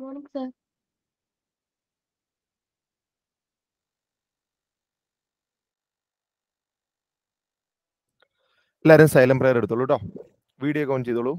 Morning sir എല്ലാവരും silent prayer എടുത്തോളൂ കേട്ടോ വീഡിയോ ഓൺ ചെയ്തോളൂ.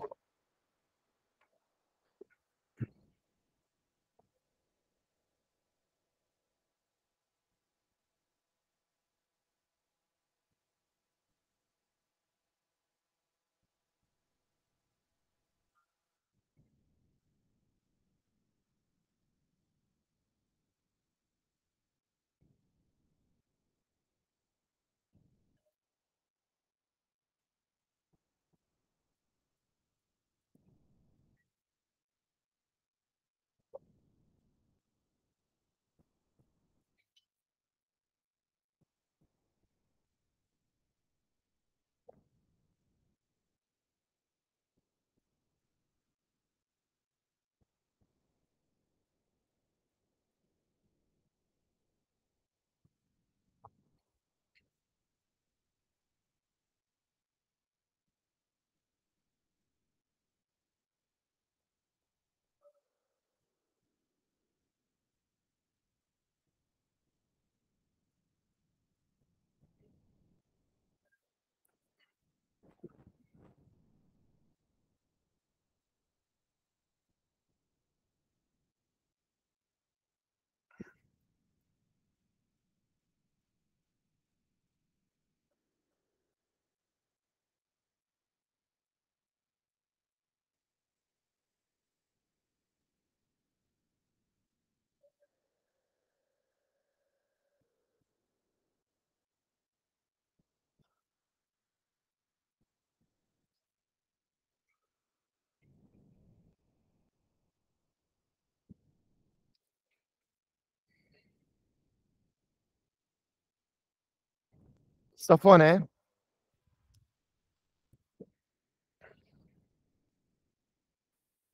സഫോനെ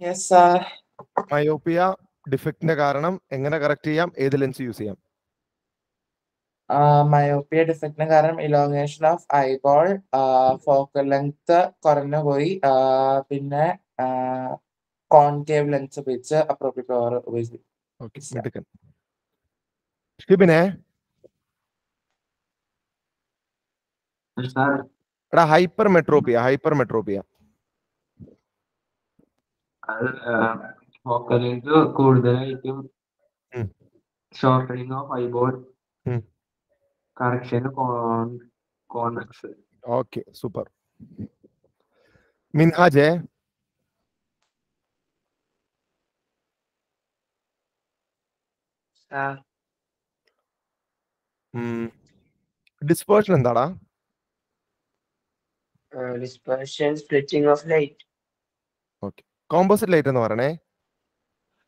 യെസ് Yes, മയോപ്പിയ ഡിഫക്റ്റിന്റെ കാരണം എങ്ങനെ കറക്റ്റ് ചെയ്യാം? ഏത് ലെൻസ് യൂസ് ചെയ്യാം? മയോപ്പിയ ഡിഫക്റ്റിന് കാരണം elongation of eyeball focal length കുറഞ്ഞു പോയി പിന്നെ കോൺകേവ് ലെൻസ് ഉപയോഗിച്ച് അപ്രോപ്രിയറ്റ് പവർ ഉപയോഗിച്ച്. ഷിബിനെ സാർ എടാ ഹൈപ്പർ മെട്രോപ്പിയ ഹൈപ്പർ മെട്രോപ്പിയ. അത് ഫോക്കൽ ലെങ്ത് കൂടുതലായിട്ടും ഉം. ഷോർട്ടനിങ് ഓഫ് ഐബോൾ ഉം. Correction convex okay super. മിൻഹാജെ dispersion എന്താടാ? Dispersion splitting of light. Okay. Composite light എന്ന് പറയണേ.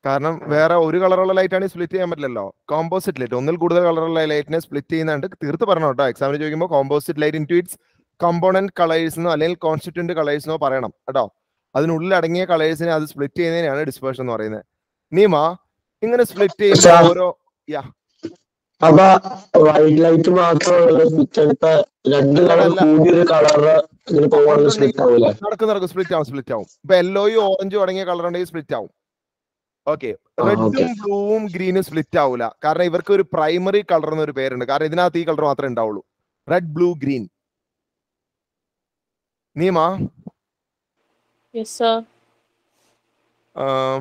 കാരണം വേറെ ഒരു കളറുള്ള ലൈറ്റ് ആണ് സ്പ്ലിറ്റ് ചെയ്യാൻ പറ്റില്ലല്ലോ. കോമ്പോസിറ്റ് ലൈറ്റ് ഒന്നിൽ കൂടുതൽ കളറുള്ള ലൈറ്റിനെ സ്പ്ലിറ്റ് ചെയ്യുന്നുണ്ട് തീർത്ത് പറഞ്ഞു കേട്ടോ. എക്സാമിന് ചോദിക്കുമ്പോൾ composite light in its component colours എന്നോ അല്ലെങ്കിൽ കോൺസ്റ്റിറ്റ്യൂന്റ് കളേഴ്സ് എന്നോ പറയണം കേട്ടോ. അതിനുള്ളിൽ അടങ്ങിയ കളേഴ്സിനെ അത് സ്പ്ലിറ്റ് ചെയ്യുന്നതിനാണ് ഡിസ്പേർഷൻ എന്ന് പറയുന്നത്. നീമ ഇങ്ങനെ സ്പ്ലിറ്റ് ചെയ്യുന്ന ഓരോ ഓരോ അപ്പൊ വൈറ്റ് ലൈറ്റ് മാത്രമുള്ള ഇപ്പൊ രണ്ട് കളർ. കൂടിയൊരു കളറ് ഇങ്ങനെ പോകുന്ന സ്പ്ലിറ്റ് ആവില്ല നടക്കും നടക്കും സ്പ്ലിറ്റ് ആവും സ്പ്ലിറ്റ് ആവും. ഇപ്പൊ യെല്ലോയും ഓറഞ്ചും അടങ്ങിയ കളർ ഉണ്ടെങ്കിൽ സ്പ്ലിറ്റ് ആവും. ഓക്കെ റെഡും. ബ്ലൂവും ഗ്രീനും സ്പ്ലിറ്റ് ആവൂല. കാരണം ഇവർക്ക് ഒരു പ്രൈമറി കളർ എന്നൊരു പേരുണ്ട്. കാരണം ഇതിനകത്ത് ഈ കളർ മാത്രമേ ഉണ്ടാവുള്ളൂ. Red blue green Neema yes sir ആം,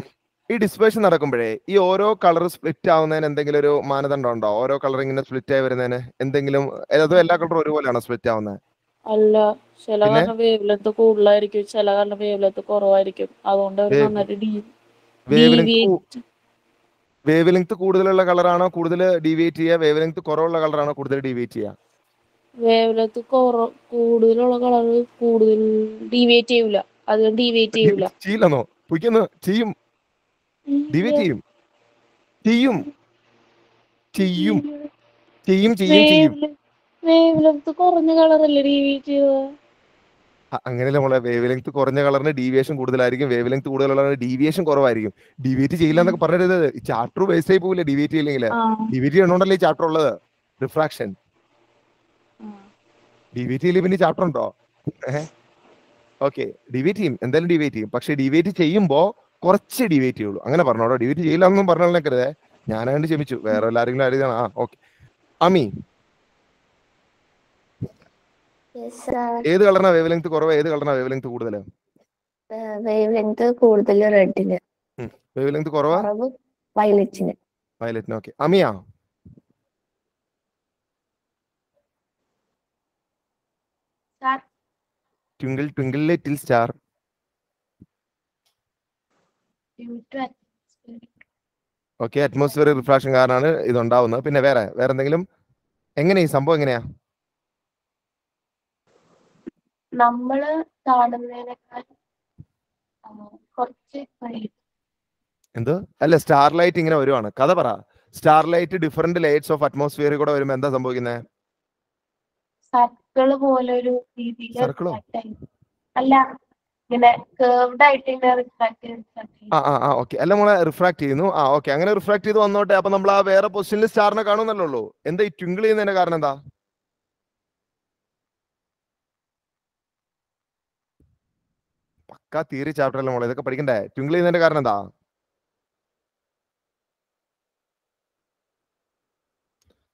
ഈ ഡിസ്പേഷൻ നടക്കുമ്പോഴേ ഈ ഓരോ കളർ സ്പ്ലിറ്റ് ആവുന്നതിന് എന്തെങ്കിലും ഒരു മാനദണ്ഡം ഉണ്ടോ? ഓരോ കളർ ഇങ്ങനെ സ്പ്ലിറ്റ് ആയി വരുന്നതിന് എന്തെങ്കിലും അതോ എല്ലാ കളറും ഒരുപോലെയാണോ സ്പ്ലിറ്റ് ആവുന്നത്? അല്ല ചില? കാരണം വേവ് ലെങ്ത് കൂടുതലായിരിക്കും ചില കാരണം വേവ് ലെങ്ത് കുറവായിരിക്കും. അതുകൊണ്ട് അവർ നന്നായിട്ട് വേവ് ലെങ്ത് കൂടുതലുള്ള കളറാണോ കൂടുതൽ ഡീവിയേറ്റ് ചെയ്യുക? വേവ് ലെങ്ത് കുറവുള്ള കളറാണോ കൂടുതൽ ഡീവിയേറ്റ് ചെയ്യുക? വേവ് ലെങ്ത് കൂടുതലുള്ള കളർ കൂടുതൽ ഡീവിയേറ്റ് ചെയ്യൂല. അധികം ഡീവിയേറ്റ് ചെയ്യൂല. ചെയ്യില്ലെന്നോ? ചെയ്യും. ഡിവേറ്റ് ചെയ്യും. ചെയ്യും. ചെയ്യും. ചെയ്യും ചെയ്യും ചെയ്യും. വേവ് ലെങ്ത് കുറഞ്ഞ കളറല്ലേ ഡീവിയേറ്റ് അ- അങ്ങനെയല്ല നമ്മളെ വേവ് ലെങ്ത് കുറഞ്ഞ കളറിന് ഡീവിയേഷൻ കൂടുതലായിരിക്കും. വേവ് ലെങ്ത് കൂടുതലുള്ള ഡീവിയേഷൻ കുറവായിരിക്കും. ഡീവിയേറ്റ് ചെയ്യില്ല എന്നൊക്കെ പറഞ്ഞത് ചാപ്റ്റർ വേസ്റ്റ് ആയി പോകില്ല ഡീവിയേറ്റ് ചെയ്യില്ലെങ്കിൽ ആ. ഡിവിറ്റി ചെയ്യണോണ്ടല്ലേ ചാപ്റ്റർ ഉള്ളത്? റിഫ്രാക്ഷൻ ആ. ഡിവിറ്റി ചെയ്യില്ല പിന്നെ ചാപ്റ്റർ ഉണ്ടോ? ഓക്കെ. ഡിവേറ്റ് ചെയ്യും. എന്തായാലും ഡിവേറ്റ് ചെയ്യും. പക്ഷെ ഡിവേറ്റ് ചെയ്യുമ്പോ കുറച്ച് ഡിബേറ്റ് ചെയ്യുള്ളൂ. അങ്ങനെ പറഞ്ഞോട്ടോ ഡിബേറ്റ് ചെയ്യില്ല എന്നും പറഞ്ഞേക്കരുതേ ഞാനായിട്ട് ക്ഷമിച്ചു. വേറെ എല്ലാരെങ്കിലും ആരെയാണ് ആ ഓക്കെ അമി. ഏത് കളറിനാ വേവ് ലെങ്ത് കുറവ്? ഏത് കളറിനാ വേവ് ലെങ്ത് കൂടുതൽ വേവ് ലെങ്ത് കൂടുതൽ റെഡിന് വേവ് ലെങ്ത് കുറവാ വയലറ്റിന് വയലറ്റിന് okay Amiya. Twinkle twinkle little star okay atmosphere refraction കാരണമാണ് ഇത് ഉണ്ടാവുന്നത് പിന്നെ വേറെ വേറെ എന്തെങ്കിലും എങ്ങനെ ഈ സംഭവം എങ്ങനെയാ? നമ്മൾ കാണുന്നതിനേക്കാൾ കുറച്ച് എന്ത്? അല്ല സ്റ്റാർ ലൈറ്റ് ഇങ്ങനെ വരുവാണ്. കഥ പറ. Star light different lights of atmosphere കൂടെ വരുമ്പോ എന്താ സംഭവിക്കുന്നത് സർക്കിൾ പോലെ ഒരു രീതിയിൽ. അല്ല റിഫ്രാക്ട് ആ ആ അല്ല ചെയ്യുന്നു. ആ ഓക്കെ അങ്ങനെ റിഫ്രാക്ട് ചെയ്ത് വന്നോട്ടെ. അപ്പൊ നമ്മൾ ആ വേറെ പൊസിഷനിൽ സ്റ്റാറിനെ കാണുന്നല്ലോ എന്താ ഈ ട്വിങ്കിൾ ചെയ്യുന്നതിന്റെ കാരണം എന്താ? പക്കാ തിയറി ചാപ്റ്റർ അല്ലേ മോളെ? ഇതൊക്കെ പഠിക്കണ്ടേ? ട്വിങ്കിൾ ചെയ്യുന്നതിന്റെ കാരണം എന്താ?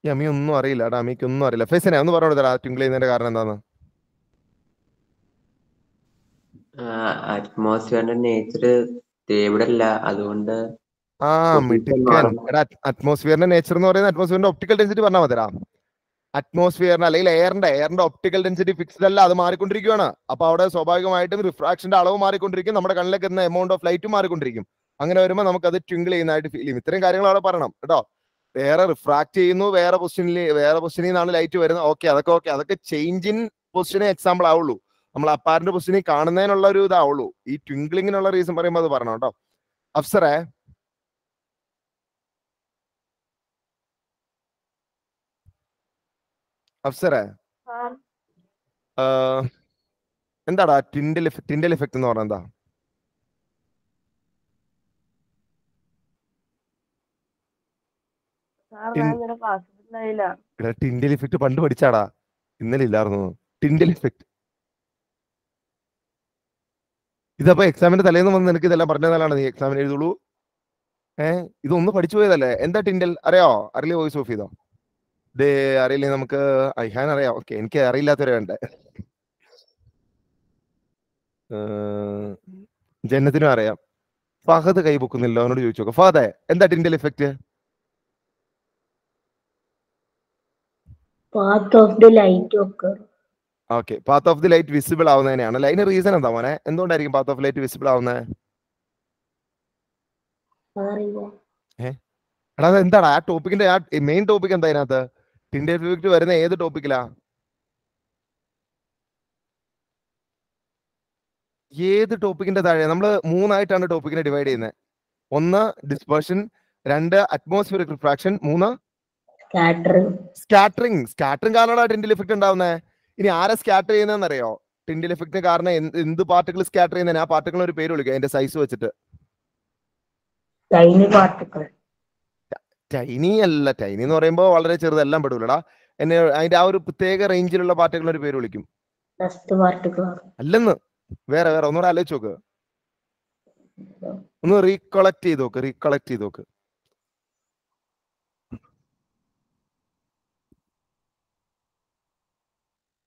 ഈ അമ്മി ഒന്നും അറിയില്ല. എടാ അമ്മിക്ക് ഒന്നും അറിയില്ല. ഫെസിനെ ഒന്ന് പറഞ്ഞു ട്വിങ്കിൾ ചെയ്യുന്നതിന്റെ കാരണം എന്താന്ന്? അറ്റ്മോസ്ഫിയറിന്റെ നേച്ചർ ഇവിടെ അല്ല അതുകൊണ്ട് ആ മിടുക്കൻ. എടാ അറ്റ്മോസ്ഫിയറിന്റെ നേച്ചർ എന്ന് പറയുന്നത് അറ്റ്മോസ്ഫിയറിന്റെ ഒപ്റ്റിക്കൽ ഡെൻസിറ്റി പറഞ്ഞാൽ മതിരാ അറ്റ്മോസ്ഫിയറിന് അല്ലെങ്കിൽ എയറിന്റെ എയറിന്റെ ഒപ്റ്റിക്കൽ ഡെൻസിറ്റി ഫിക്സ്ഡ് അല്ല അത് മാറിക്കൊണ്ടിരിക്കുകയാണ് അപ്പൊ അവിടെ സ്വാഭാവികമായിട്ടും റിഫ്രാക്ഷന്റെ അളവ് മാറിക്കൊണ്ടിരിക്കും. നമ്മുടെ കണ്ണിലേക്ക് എന്ന എമൗണ്ട് ഓഫ് ലൈറ്റ് മാറിക്കൊണ്ടിരിക്കും. അങ്ങനെ വരുമ്പോൾ നമുക്ക് അത് ട്വിങ്കിൾ ചെയ്യുന്നതായിട്ട് ഫീൽ ചെയ്യും. ഇത്രയും കാര്യങ്ങൾ അവിടെ പറയണം കേട്ടോ. വേറെ റിഫ്രാക്ട് ചെയ്യുന്നു വേറെ പൊസിഷനിൽ വേറെ പൊസിഷനിൽ നിന്നാണ് ലൈറ്റ് വരുന്നത്. ഓക്കെ അതൊക്കെ ഓക്കെ അതൊക്കെ ചേഞ്ച് ഇൻ പൊസിഷനെ എക്സാമ്പിൾ ആവുള്ളൂ. നമ്മൾ അപ്പാരന്റ് പൊസിഷനിൽ കാണുന്നതിനുള്ള ഒരു ഇതാവുള്ളൂ. ഈ ട്വിങ്കിളിങ്ങിനുള്ള റീസൺ പറയുമ്പോൾ അത് പറഞ്ഞു കേട്ടോ. അഫ്സറേ? അഫ്സറേ? എന്താടാ ടിൻഡൽ ടിൻഡൽ ഇഫക്റ്റ് എന്ന് പറഞ്ഞാൽ എന്താ? ടിൻഡൽ ഇഫക്റ്റ് പണ്ട് പഠിച്ചാടാ. ഇന്നലെ ഇല്ലായിരുന്നു. ടിൻഡൽ ഇഫക്റ്റ് ഇതപ്പോ എക്സാമിന്റെ തലേന്ന് വന്ന് നിനക്ക് ഇതെല്ലാം പറഞ്ഞതാലാണ് നീ എക്സാമിന് എഴുതുള്ളൂ. ഏ? ഇതൊന്ന് പഠിച്ചു പോയതല്ലേ? എന്താ ടിൻഡൽ? അറിയോ? അറിയില്ല വോയിസ് ഓഫ് ചെയ്തോ ദേ അറിയില്ലേ നമുക്ക്? ഐഹാൻ അറിയാം. ഓക്കെ എനിക്ക് അറിയില്ലാത്തവരെ വേണ്ടേ ജനത്തിനും അറിയാം. ഫഹദ് കൈ പൊക്കുന്നില്ല അവനോട് ചോദിച്ചു നോക്കാം. ഫഹദെ എന്താ Tyndall effect path of the light ഒക്കെ. Okay path of the light visible ആവുന്നതിനെയാണ്. അല്ല അതിന് റീസൺ എന്താ മോനെ? എന്തുകൊണ്ടായിരിക്കും പാത്ത് ഓഫ് ലൈറ്റ് വിസിബിൾ ആവുന്നത് എടാ എന്താണ് ആ ടോപ്പിക്കിന്റെ ആ മെയിൻ ടോപ്പിക് എന്താ അതിനകത്ത്? ടിൻഡൽ ഇഫക്റ്റ് വരുന്ന ഏത് ടോപ്പിക്കിലാ ഏത് ടോപ്പിക്കിന്റെ താഴെ? നമ്മൾ മൂന്നായിട്ടാണ് ടോപ്പിക്കിനെ ഡിവൈഡ് ചെയ്യുന്നത് ഒന്ന് ഡിസ്പേർഷൻ രണ്ട് അറ്റ്മോസ്ഫിയറിക് റിഫ്രാക്ഷൻ മൂന്ന് സ്കാറ്ററിംഗ് സ്കാറ്ററിംഗ് കാരണമാണ് ടിൻഡിൽ ഇഫക്റ്റ് ഉണ്ടാവുന്നത് ഇനി ആരെ സ്കാറ്റർ ചെയ്യുന്നതെന്ന് അറിയോ ടിൻഡിൽ എഫക്റ്റിന് കാരണം എന്ത് പാർട്ടിക്കിൾ സ്കാറ്റർ ചെയ്യുന്നതിന് ആ പാർട്ടിക്കിൾ ഒരു പേര് വിളിക്കുക അതിന്റെ സൈസ് വെച്ചിട്ട്. ടൈനി പാർട്ടിക്കിൾ ടൈനി അല്ല ടൈനി എന്ന് പറയുമ്പോൾ വളരെ ചെറുതെല്ലാം പെടൂലടാ. എന്നെ അതിന്റെ ആ ഒരു പ്രത്യേക റേഞ്ചിലുള്ള പാർട്ടിക്കിൾ ഒരു പേര് വിളിക്കും. അല്ലെന്ന്. വേറെ വേറെ ഒന്നുകൂടെ ആലോചിച്ച് നോക്ക്. ഒന്ന് റീകളക്ട് ചെയ്ത് നോക്ക് റീകളക്ട് ചെയ്ത് നോക്ക്.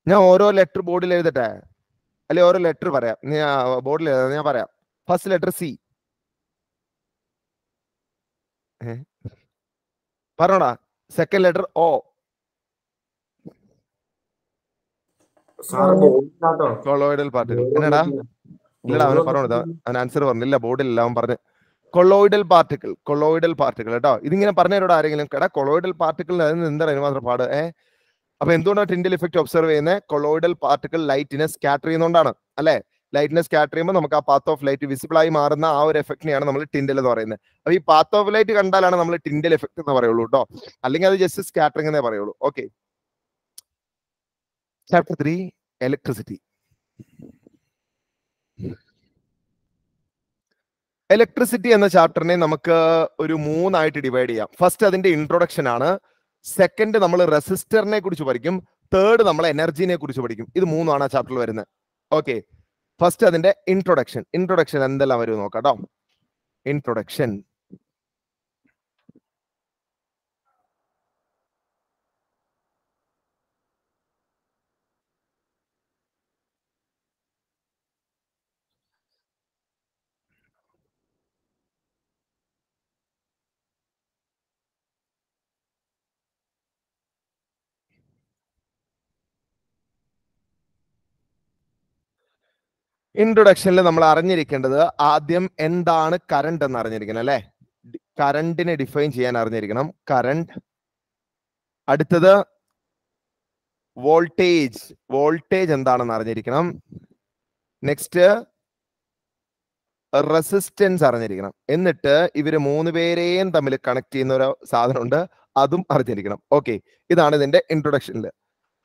ഞാൻ ഓരോ ലെറ്റർ ബോർഡിൽ എഴുതട്ടെ? അല്ലെ ഓരോ ലെറ്റർ പറയാം. ഞാൻ ബോർഡിൽ എഴുതാം. ഞാൻ പറയാം. First letter C പറഞ്ഞോടാ. Second letter O. Colloidal particle എന്നടാ? ഇല്ലടാ അവന് പറഞ്ഞോടാ അവൻ ആൻസർ പറഞ്ഞില്ല. ബോർഡിലില്ല അവൻ പറഞ്ഞു. കൊളോയിഡൽ പാർട്ടിക്കിൾ കൊളോയിഡൽ പാർട്ടിക്കിൾ കേട്ടോ? ഇതിങ്ങനെ പറഞ്ഞുതരോട് ആരെങ്കിലും? കേടാ കൊളോയിഡൽ പാർട്ടിക്കിൾ എന്താ അതിന് മാത്രം പാട്? ഏ? അപ്പൊ എന്തുകൊണ്ടാണ് ടിൻഡൽ ഇഫക്റ്റ് ഒബ്സർവ് ചെയ്യുന്നത്? കൊളോയിഡൽ പാർട്ടിക്കൽ ലൈറ്റിനെ സ്കാറ്റർ ചെയ്യുന്നതുകൊണ്ടാണ്. അല്ലെ? ലൈറ്റിനെ സ്കാറ്റർ ചെയ്യുമ്പോൾ നമുക്ക് ആ പാത്ത് ഓഫ് ലൈറ്റ് വിസിബിൾ ആയി മാറുന്ന ആ ഒരു എഫക്റ്റിനെയാണ് നമ്മൾ ടിൻഡൽ എന്ന് പറയുന്നത്. അപ്പൊ ഈ പാത്ത് ഓഫ് ലൈറ്റ് കണ്ടാലാണ് നമ്മൾ ടിൻഡൽ എഫക്ട് എന്ന് പറയുള്ളൂ കേട്ടോ അല്ലെങ്കിൽ അത് ജസ്റ്റ് സ്കാറ്ററിംഗ് എന്നേ പറയുള്ളൂ. Okay chapter three electricity electricity എന്ന ചാപ്റ്ററിനെ നമുക്ക് ഒരു മൂന്നായിട്ട് ഡിവൈഡ് ചെയ്യാം. ഫസ്റ്റ് അതിന്റെ ഇൻട്രൊഡക്ഷൻ ആണ്. സെക്കൻഡ് നമ്മൾ റെസിസ്റ്ററിനെ കുറിച്ച് പഠിക്കും തേർഡ് നമ്മൾ എനർജിനെ കുറിച്ച് പഠിക്കും. ഇത് മൂന്നാണ് ആ ചാപ്റ്ററിൽ വരുന്നത്. ഓക്കെ ഫസ്റ്റ് അതിന്റെ ഇൻട്രൊഡക്ഷൻ ഇൻട്രൊഡക്ഷൻ എന്തെല്ലാം വരും നോക്കാം കേട്ടോ ഇൻട്രൊഡക്ഷൻ ഇൻട്രൊഡക്ഷനിൽ നമ്മൾ അറിഞ്ഞിരിക്കേണ്ടത് ആദ്യം എന്താണ് കറണ്ട് എന്ന് അറിഞ്ഞിരിക്കണം അല്ലെ കറണ്ടിനെ ഡിഫൈൻ ചെയ്യാൻ അറിഞ്ഞിരിക്കണം. കറണ്ട് അടുത്തത് വോൾട്ടേജ് വോൾട്ടേജ് എന്താണെന്ന് അറിഞ്ഞിരിക്കണം. നെക്സ്റ്റ് റെസിസ്റ്റൻസ് അറിഞ്ഞിരിക്കണം. എന്നിട്ട് ഇവർ മൂന്ന് പേരെയും തമ്മിൽ കണക്ട് ചെയ്യുന്ന ഒരു സാധനമുണ്ട് അതും അറിഞ്ഞിരിക്കണം. ഓക്കെ ഇതാണ് ഇതിന്റെ ഇൻട്രൊഡക്ഷനിൽ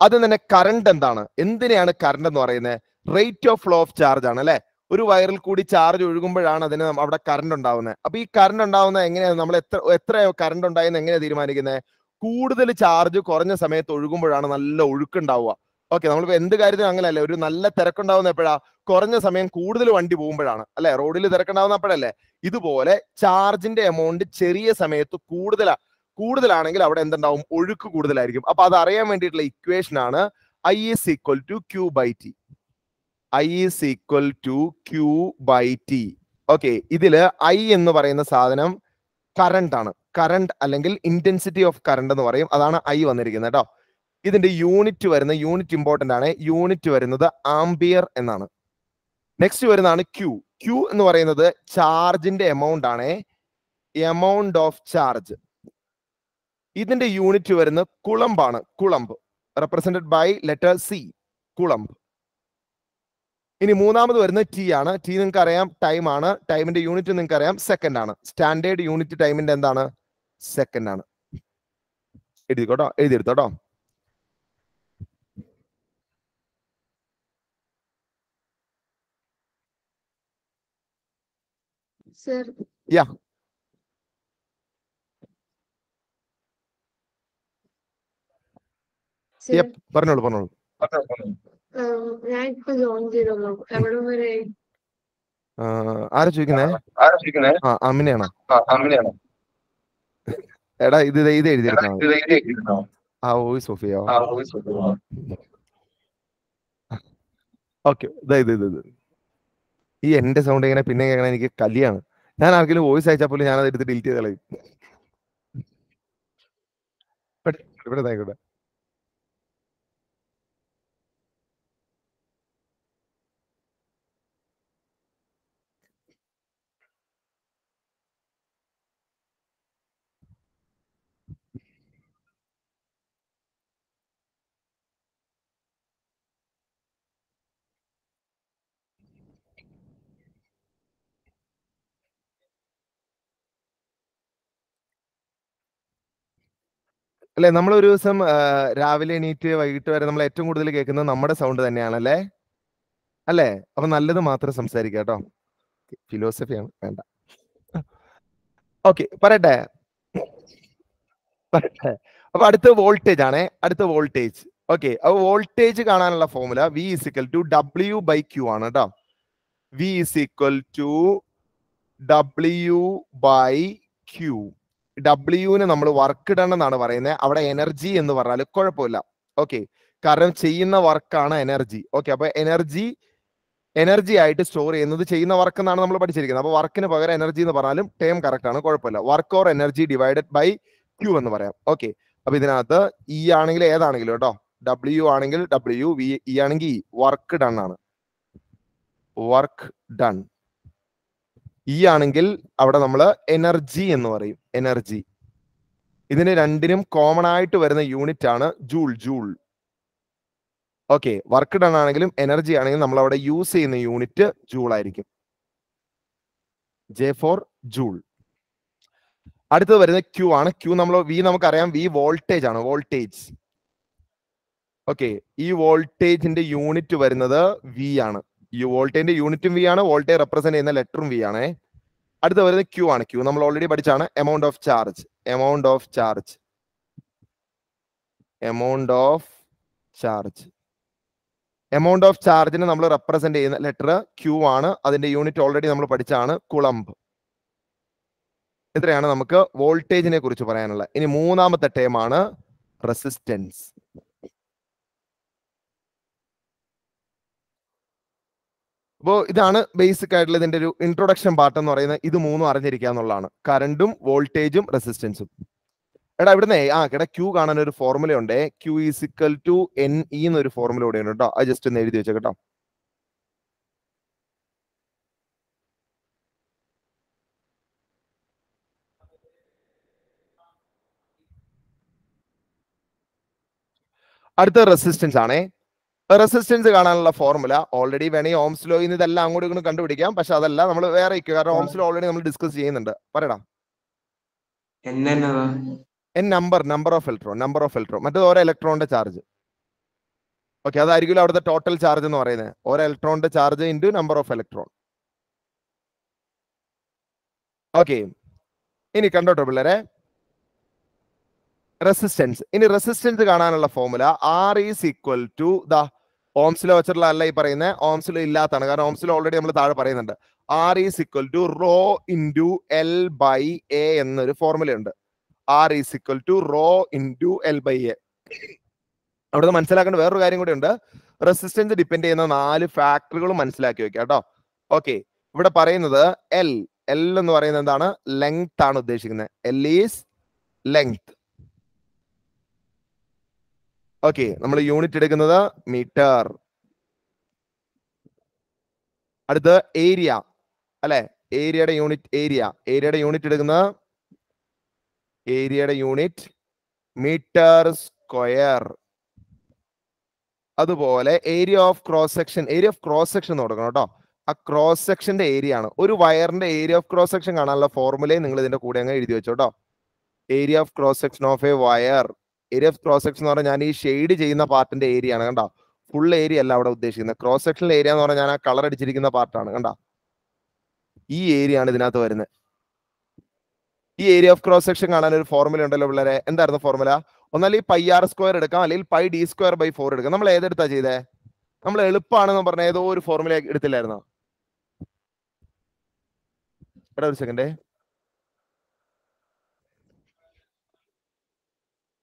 അത് തന്നെ കറണ്ട് എന്താണ്? എന്തിനെയാണ് കറണ്ട് എന്ന് പറയുന്നത്? Rate of flow of charge ആണ് അല്ലെ? ഒരു വയറിൽ കൂടി ചാർജ് ഒഴുകുമ്പോഴാണ് അതിന് അവിടെ കറണ്ട് ഉണ്ടാവുന്നത്. അപ്പൊ ഈ കറണ്ട് ഉണ്ടാവുന്ന എങ്ങനെയാണ് നമ്മൾ എത്ര എത്രയോ കറണ്ട് ഉണ്ടായെന്ന് എങ്ങനെയാണ് തീരുമാനിക്കുന്നത് കൂടുതൽ ചാർജ് കുറഞ്ഞ സമയത്ത് ഒഴുകുമ്പോഴാണ് നല്ല ഒഴുക്കുണ്ടാവുക. ഓക്കെ നമ്മളിപ്പോ എന്ത് കാര്യത്തിനും അങ്ങനെയല്ലേ. ഒരു നല്ല തിരക്കുണ്ടാവുന്ന എപ്പോഴാ? കുറഞ്ഞ സമയം കൂടുതൽ വണ്ടി പോകുമ്പോഴാണ് അല്ലെ? റോഡിൽ തിരക്കുണ്ടാവുന്ന അപ്പോഴല്ലേ? ഇതുപോലെ ചാർജിന്റെ എമൗണ്ട് ചെറിയ സമയത്ത് കൂടുതലാ കൂടുതലാണെങ്കിൽ അവിടെ എന്തുണ്ടാവും? ഒഴുക്ക് കൂടുതലായിരിക്കും. അപ്പൊ അത് അറിയാൻ വേണ്ടിയിട്ടുള്ള ഇക്വേഷൻ ആണ് I is equal to Q by T I is equal to Q by T okay ഇതിൽ ഐ എന്ന് പറയുന്ന സാധനം കറണ്ട് ആണ്. കറണ്ട് അല്ലെങ്കിൽ ഇന്റൻസിറ്റി ഓഫ് കറണ്ട് എന്ന് പറയും. അതാണ് ഐ വന്നിരിക്കുന്നത് കേട്ടോ ഇതിന്റെ യൂണിറ്റ് വരുന്ന യൂണിറ്റ് ഇമ്പോർട്ടന്റ് ആണ്. യൂണിറ്റ് വരുന്നത് ആംബിയർ എന്നാണ്. നെക്സ്റ്റ് വരുന്നതാണ് ക്യൂ ക്യൂ എന്ന് പറയുന്നത് ചാർജിന്റെ എമൗണ്ട് ആണ്. എമൗണ്ട് ഓഫ് ചാർജ് ഇതിന്റെ യൂണിറ്റ് വരുന്നത് കുളമ്പാണ്. കുളമ്പ്. റെപ്രസെന്റഡ് ബൈ ലെറ്റർ സി കുളമ്പ്. ഇനി മൂന്നാമത് വരുന്നത് ടി ആണ്. ടി നിങ്ങൾക്ക് അറിയാം ടൈം ആണ്. ടൈമിന്റെ യൂണിറ്റ് നിങ്ങൾക്ക് അറിയാം സെക്കൻഡ് ആണ്. സ്റ്റാൻഡേർഡ് യൂണിറ്റ് ടൈമിന്റെ എന്താണ്? സെക്കൻഡ് ആണ്. എഴുതിക്കോട്ടോ എഴുതിയെടുത്തോട്ടോ. Yep. പറഞ്ഞോളൂ പറഞ്ഞോളൂ. ഞാൻ ഇപ്പൊ ജോയിൻ എവിടെ വരെ? ആരാ ചോദിക്കുന്നേ? ആ അമ്മിനെയാണോ എടാ ഇത് ഇത് എഴുതിയിരുന്നോ ആ വോയിസ് ഓഫ് ചെയ്യാവോ ഓക്കെ ഇത് ഇത് ഇത്. ഈ എന്റെ സൗണ്ട് ഇങ്ങനെ പിന്നെ കേൾക്കണ എനിക്ക് കലിയാണ്. ഞാൻ ആർക്കെങ്കിലും വോയിസ് അയച്ചാൽ പോലും ഞാനത് എടുത്ത് ഡിലീറ്റ് ചെയ്ത് കളയും. ഇവിടെ ഇവിടെ അല്ലെ? നമ്മൾ ഒരു ദിവസം രാവിലെ എണീറ്റ് വൈകിട്ട് വരെ നമ്മൾ ഏറ്റവും കൂടുതൽ കേൾക്കുന്നത് നമ്മുടെ സൗണ്ട് തന്നെയാണല്ലേ? അല്ലേ? അപ്പൊ നല്ലത് മാത്രം സംസാരിക്കുക കേട്ടോ. ഫിലോസഫിയാണ് വേണ്ട. ഓക്കെ പറയട്ടെ. പറയട്ടെ. അപ്പൊ അടുത്ത വോൾട്ടേജ് ആണേ. അടുത്ത വോൾട്ടേജ്. ഓക്കെ അപ്പൊ വോൾട്ടേജ് കാണാനുള്ള formula V is equal to W by Q ആണ് കേട്ടോ. V is equal to W by Q ഡബ്ല്യുവിന് നമ്മൾ വർക്ക് ഡൺ എന്നാണ് പറയുന്നത് അവിടെ എനർജി എന്ന് പറഞ്ഞാൽ കുഴപ്പമില്ല. ഓക്കെ കാരണം ചെയ്യുന്ന വർക്കാണ് എനർജി ഓക്കെ അപ്പൊ എനർജി എനർജി ആയിട്ട് സ്റ്റോർ ചെയ്യുന്നത് ചെയ്യുന്ന വർക്ക് എന്നാണ് നമ്മൾ പഠിച്ചിരിക്കുന്നത്. അപ്പൊ വർക്കിന് പകരം എനർജി എന്ന് പറഞ്ഞാലും ടേം കറക്റ്റ് ആണ്. കുഴപ്പമില്ല. Work or energy divided by Q എന്ന് പറയാം. ഓക്കെ അപ്പൊ ഇതിനകത്ത് ഇ ആണെങ്കിൽ ഏതാണെങ്കിലും കേട്ടോ. ഡബ്ല്യു ആണെങ്കിൽ ഡബ്ല്യു വി ഇ ആണെങ്കിൽ ഇ വർക്ക് ഡൺ ആണ്. വർക്ക് ഡൺ ഇ ആണെങ്കിൽ അവിടെ നമ്മൾ എനർജി എന്ന് പറയും. എനർജി ഇതിന് രണ്ടിനും കോമൺ ആയിട്ട് വരുന്ന യൂണിറ്റ് ആണ് joule joule. Okay work done ആണെങ്കിലും എനർജി ആണെങ്കിലും നമ്മൾ അവിടെ യൂസ് ചെയ്യുന്ന യൂണിറ്റ് ജൂൾ ആയിരിക്കും. J for joule. അടുത്തത് വരുന്നത് ക്യൂ ആണ്. ക്യൂ നമ്മൾ വി നമുക്കറിയാം. വി വോൾട്ടേജ് ആണ്. വോൾട്ടേജ് ഓക്കെ ഈ വോൾട്ടേജിന്റെ യൂണിറ്റ് വരുന്നത് വി ആണ്. ഈ വോൾട്ടേജിന്റെ യൂണിറ്റും വി ആണ് വോൾട്ടേജ് റെപ്രസെന്റ് ചെയ്യുന്ന ലെറ്ററും വി ആണ്. അടുത്ത വരുന്നത് ക്യൂ ആണ്. ക്യൂ നമ്മൾ ഓൾറെഡി പഠിച്ചാണ്. Amount of charge amount of charge amount of charge amount of ചാർജിനെ നമ്മൾ റെപ്രസെന്റ് ചെയ്യുന്ന ലെറ്റർ ക്യൂ ആണ്. അതിന്റെ യൂണിറ്റ് ഓൾറെഡി നമ്മൾ പഠിച്ചാണ്. കുളമ്പ്. ഇത്രയാണ് നമുക്ക് വോൾട്ടേജിനെ കുറിച്ച് പറയാനുള്ളത്. ഇനി മൂന്നാമത്തെ ടേമാണ് റെസിസ്റ്റൻസ് അപ്പോൾ ഇതാണ് ബേസിക് ആയിട്ടുള്ള ഇതിന്റെ ഒരു ഇൻട്രൊഡക്ഷൻ പാർട്ട് എന്ന് പറയുന്നത്. ഇത് മൂന്നും അറിഞ്ഞിരിക്കുക എന്നുള്ളതാണ്. കറണ്ടും വോൾട്ടേജും റെസിസ്റ്റൻസും എടാ ഇവിടുന്ന് ആ കേടാ ക്യൂ കാണാൻ ഒരു ഫോർമുല ഉണ്ട്. Q is equal to N E എന്നൊരു ഫോർമുല കൂടെ ഉണ്ട് കേട്ടോ. അത് ജസ്റ്റ് ഒന്ന് എഴുതി വെച്ചോ കേട്ടോ. അടുത്ത റെസിസ്റ്റൻസ് ആണേ. റെസിസ്റ്റൻസ് കാണാനുള്ള ഫോർമുല. ഓൾറെഡി വേണമെങ്കിൽ ഓംസ് ലോയിൽ നിന്ന് ഇതെല്ലാം അങ്ങോട്ട് ഇങ്ങനെ കണ്ടുപിടിക്കാം. പക്ഷെ അതല്ല നമ്മൾ വേറെ ഇരിക്കുക കാരണം ഓംസ് ലോ ഓൾറെഡി നമ്മൾ ഡിസ്കസ് ചെയ്യുന്നുണ്ട്. പറയടാ. N number number of electron number of electron മറ്റേ ഓരോ ഇലക്ട്രോണിന്റെ ചാർജ് ഓക്കെ അതായിരിക്കും അവിടുത്തെ ടോട്ടൽ ചാർജ് എന്ന് പറയുന്നത്. ഓരോ ഇലക്ട്രോണിന്റെ charge into number of electron okay ഇനി കണ്ടോട്ടോ പിള്ളേരെ. റെസിസ്റ്റൻസ് ഇനി റെസിസ്റ്റൻസ് കാണാനുള്ള formula R is equal to the ഓംസിലോ വെച്ചിട്ടുള്ള അല്ല ഈ പറയുന്നത് ഓംസിലോ ഇല്ലാത്താണ് കാരണം ഓംസിലോ ഓൾറെഡി നമ്മൾ താഴെ പറയുന്നുണ്ട്. R is equal to rho into L by A എന്നൊരു ഫോർമുല ഉണ്ട്. R is equal to rho into L by A അവിടുന്ന് മനസ്സിലാക്കേണ്ട വേറൊരു കാര്യം കൂടി ഉണ്ട്. റെസിസ്റ്റൻസ് ഡിപ്പെൻഡ് ചെയ്യുന്ന നാല് ഫാക്ടറുകൾ മനസ്സിലാക്കി വെക്കുക കേട്ടോ. ഓക്കെ ഇവിടെ പറയുന്നത് എൽ എൽ എന്ന് പറയുന്നത് എന്താണ്? ലെങ്ത് ആണ് ഉദ്ദേശിക്കുന്നത്. എൽ ഈസ് ലെങ്ത് ഓക്കെ നമ്മൾ യൂണിറ്റ് എടുക്കുന്നത് മീറ്റർ അടുത്ത് ഏരിയ അല്ലെ? ഏരിയയുടെ യൂണിറ്റ് ഏരിയ ഏരിയയുടെ യൂണിറ്റ് എടുക്കുന്ന ഏരിയയുടെ യൂണിറ്റ് മീറ്റർ സ്ക്വയർ അതുപോലെ area of cross section area of cross section കൊടുക്കണം കേട്ടോ. ആ ക്രോസ് സെക്ഷന്റെ ഏരിയ ആണ്. ഒരു വയറിന്റെ ഏരിയ ഓഫ് ക്രോസ് സെക്ഷൻ കാണാനുള്ള ഫോർമുലയും നിങ്ങൾ ഇതിന്റെ കൂടെ അങ്ങ് എഴുതി വെച്ചോട്ടോ area of cross section of a wire area of cross section എന്ന് പറഞ്ഞാൽ ഞാൻ ഈ ഷെയ്ഡ് ചെയ്യുന്ന പാർട്ടിന്റെ ഏരിയ ആണ് കണ്ടോ? ഫുൾ ഏരിയ അല്ല അവിടെ ഉദ്ദേശിക്കുന്നത്. ക്രോസ് സെക്ഷനിലെ ഏരിയ എന്ന് പറഞ്ഞാൽ ഞാൻ ആ കളർ അടിച്ചിരിക്കുന്ന പാർട്ടാണ് കണ്ടോ? ഈ ഏരിയ ആണ് ഇതിനകത്ത് വരുന്നത്. ഈ ഏരിയ ഓഫ് ക്രോസ് സെക്ഷൻ കാണാൻ ഒരു ഫോർമുല ഉണ്ടല്ലോ പിള്ളേരെ. എന്തായിരുന്നു ഫോർമുല ഒന്നാൽ ഈ പൈ ആർ സ്ക്വയർ എടുക്കാം അല്ലെങ്കിൽ pi D square by four എടുക്കാം. നമ്മൾ ഏതെടുത്താ ചെയ്തേ? നമ്മൾ എളുപ്പമാണെന്ന് പറഞ്ഞ ഏതോ ഒരു ഫോർമുല എടുത്തില്ലായിരുന്നോ? എടാ ഒരു സെക്കൻഡേ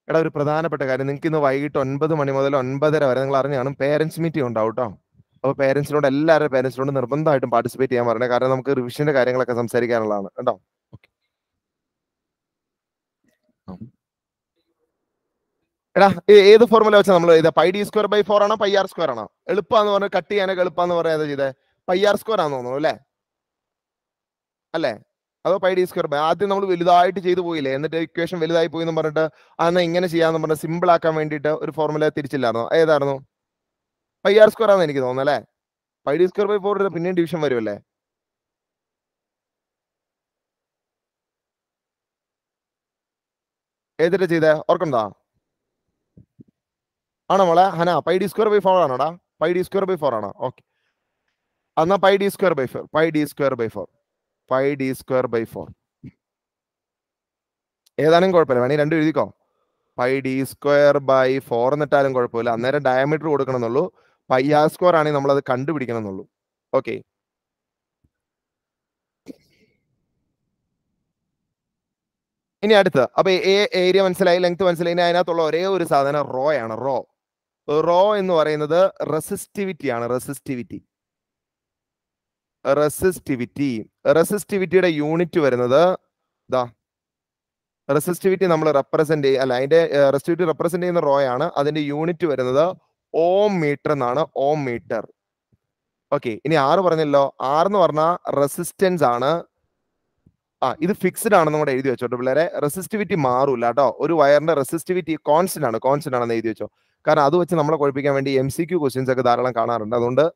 എടാ ഒരു പ്രധാനപ്പെട്ട കാര്യം. നിങ്ങൾക്ക് ഇന്ന് വൈകിട്ട് ഒൻപത് മണി മുതൽ ഒൻപതര വരെ നിങ്ങൾ അറിഞ്ഞു കാണും പേരൻസ് മീറ്റിംഗ് ഉണ്ടാവും കേട്ടോ അപ്പോൾ പേരൻസിനോട് എല്ലാവരുടെ പേരൻസിനോട് നിർബന്ധമായിട്ടും പാർട്ടിസിപ്പേറ്റ് ചെയ്യാൻ പറയണേ. കാരണം നമുക്ക് റിവിഷന്റെ കാര്യങ്ങളൊക്കെ സംസാരിക്കാനുള്ളതാണ്. കേട്ടോ? എടാ ഏത് ഫോർമുല വെച്ചാൽ നമ്മൾ ഇത്? Pi D square by four ആണോ പൈ ആർ സ്ക്വയർ ആണോ? എളുപ്പമാന്ന് പറഞ്ഞ് കട്ട് ചെയ്യാനൊക്കെ എളുപ്പമാന്ന് പറയാതെ ചെയ്തേ? പൈ ആർ സ്ക്വയർ ആണെന്ന് തോന്നുന്നു അല്ലേ? അല്ലേ? അതോ പൈ ഡി സ്ക്വയർ ബൈ ആദ്യം നമ്മൾ വലുതായിട്ട് ചെയ്തു പോയില്ലേ? എന്നിട്ട് ഇക്വേഷൻ വലുതായി പോയി എന്ന് പറഞ്ഞിട്ട് അന്ന് ഇങ്ങനെ ചെയ്യാന്ന് പറഞ്ഞ സിമ്പിൾ ആക്കാൻ വേണ്ടിയിട്ട് ഒരു ഫോർമുല തിരിച്ചില്ലായിരുന്നു? ഏതായിരുന്നു? പൈ ആർ സ്ക്വയർ ആണെന്ന് എനിക്ക് തോന്നുന്നു അല്ലേ? Pi D square by four പിന്നെയും ഡിവിഷൻ വരുമല്ലേ? ഏതിട്ട് ചെയ്തേ? ഓർക്കണ്ടാ ആണോ മോളെ? Hana pi D square by four ആണോടാ? Pi D square by four ആണോ? ഓക്കെ. എന്നാ pi D square by four pi D square by four pi D square by four ഏതാനും കുഴപ്പമില്ല. വേണമെങ്കിൽ രണ്ടും എഴുതിക്കോ? Pi D square by four എന്നിട്ടാലും കുഴപ്പമില്ല. അന്നേരം diameter കൊടുക്കണം എന്നുള്ളൂ പൈ ആർ സ്ക്വയർ ആണെങ്കിൽ നമ്മൾ അത് കണ്ടുപിടിക്കണം എന്നുള്ളൂ ഓക്കെ ഇനി അടുത്ത് അപ്പൊ ഏരിയ മനസ്സിലായി? ലെങ്ത് മനസ്സിലായി? ഇനി അതിനകത്തുള്ള ഒരേ ഒരു സാധനം റോ ആണ്. റോ റോ എന്ന് പറയുന്നത് റെസിസ്റ്റിവിറ്റി ആണ്. Resistivity resistivity. റെസിസ്റ്റിവിറ്റിയുടെ യൂണിറ്റ് വരുന്നത് ദാ റെസിസ്റ്റിവിറ്റി നമ്മൾ റെപ്രസെന്റ് ചെയ്യ അല്ല അതിന്റെ റെസിസ്റ്റിവിറ്റി റെപ്രസെന്റ് ചെയ്യുന്ന റോ ആണ് അതിന്റെ യൂണിറ്റ് വരുന്നത് ഓം മീറ്റർ എന്നാണ് ഓം മീറ്റർ. ഓക്കെ ഇനി ആറ് പറഞ്ഞല്ലോ. ആറ് എന്ന് പറഞ്ഞാൽ റെസിസ്റ്റൻസ് ആണ്. ആ ഇത് ഫിക്സ്ഡ് ആണെന്ന് കൂടെ എഴുതി വെച്ചോട്ടോ പിള്ളേരെ. റെസിസ്റ്റിവിറ്റി മാറൂല കേട്ടോ. ഒരു വയറിന്റെ റെസിസ്റ്റിവിറ്റി കോൺസ്റ്റന്റ് ആണ് കോൺസ്റ്റന്റ് ആണെന്ന് എഴുതി വെച്ചോ. കാരണം അത് വെച്ച് നമ്മളെ കുഴപ്പിക്കാൻ വേണ്ടി എം സി ക്യു ക്വസ്റ്റ്യൻസ് ഒക്കെ ധാരാളം കാണാറുണ്ട്. അതുകൊണ്ട്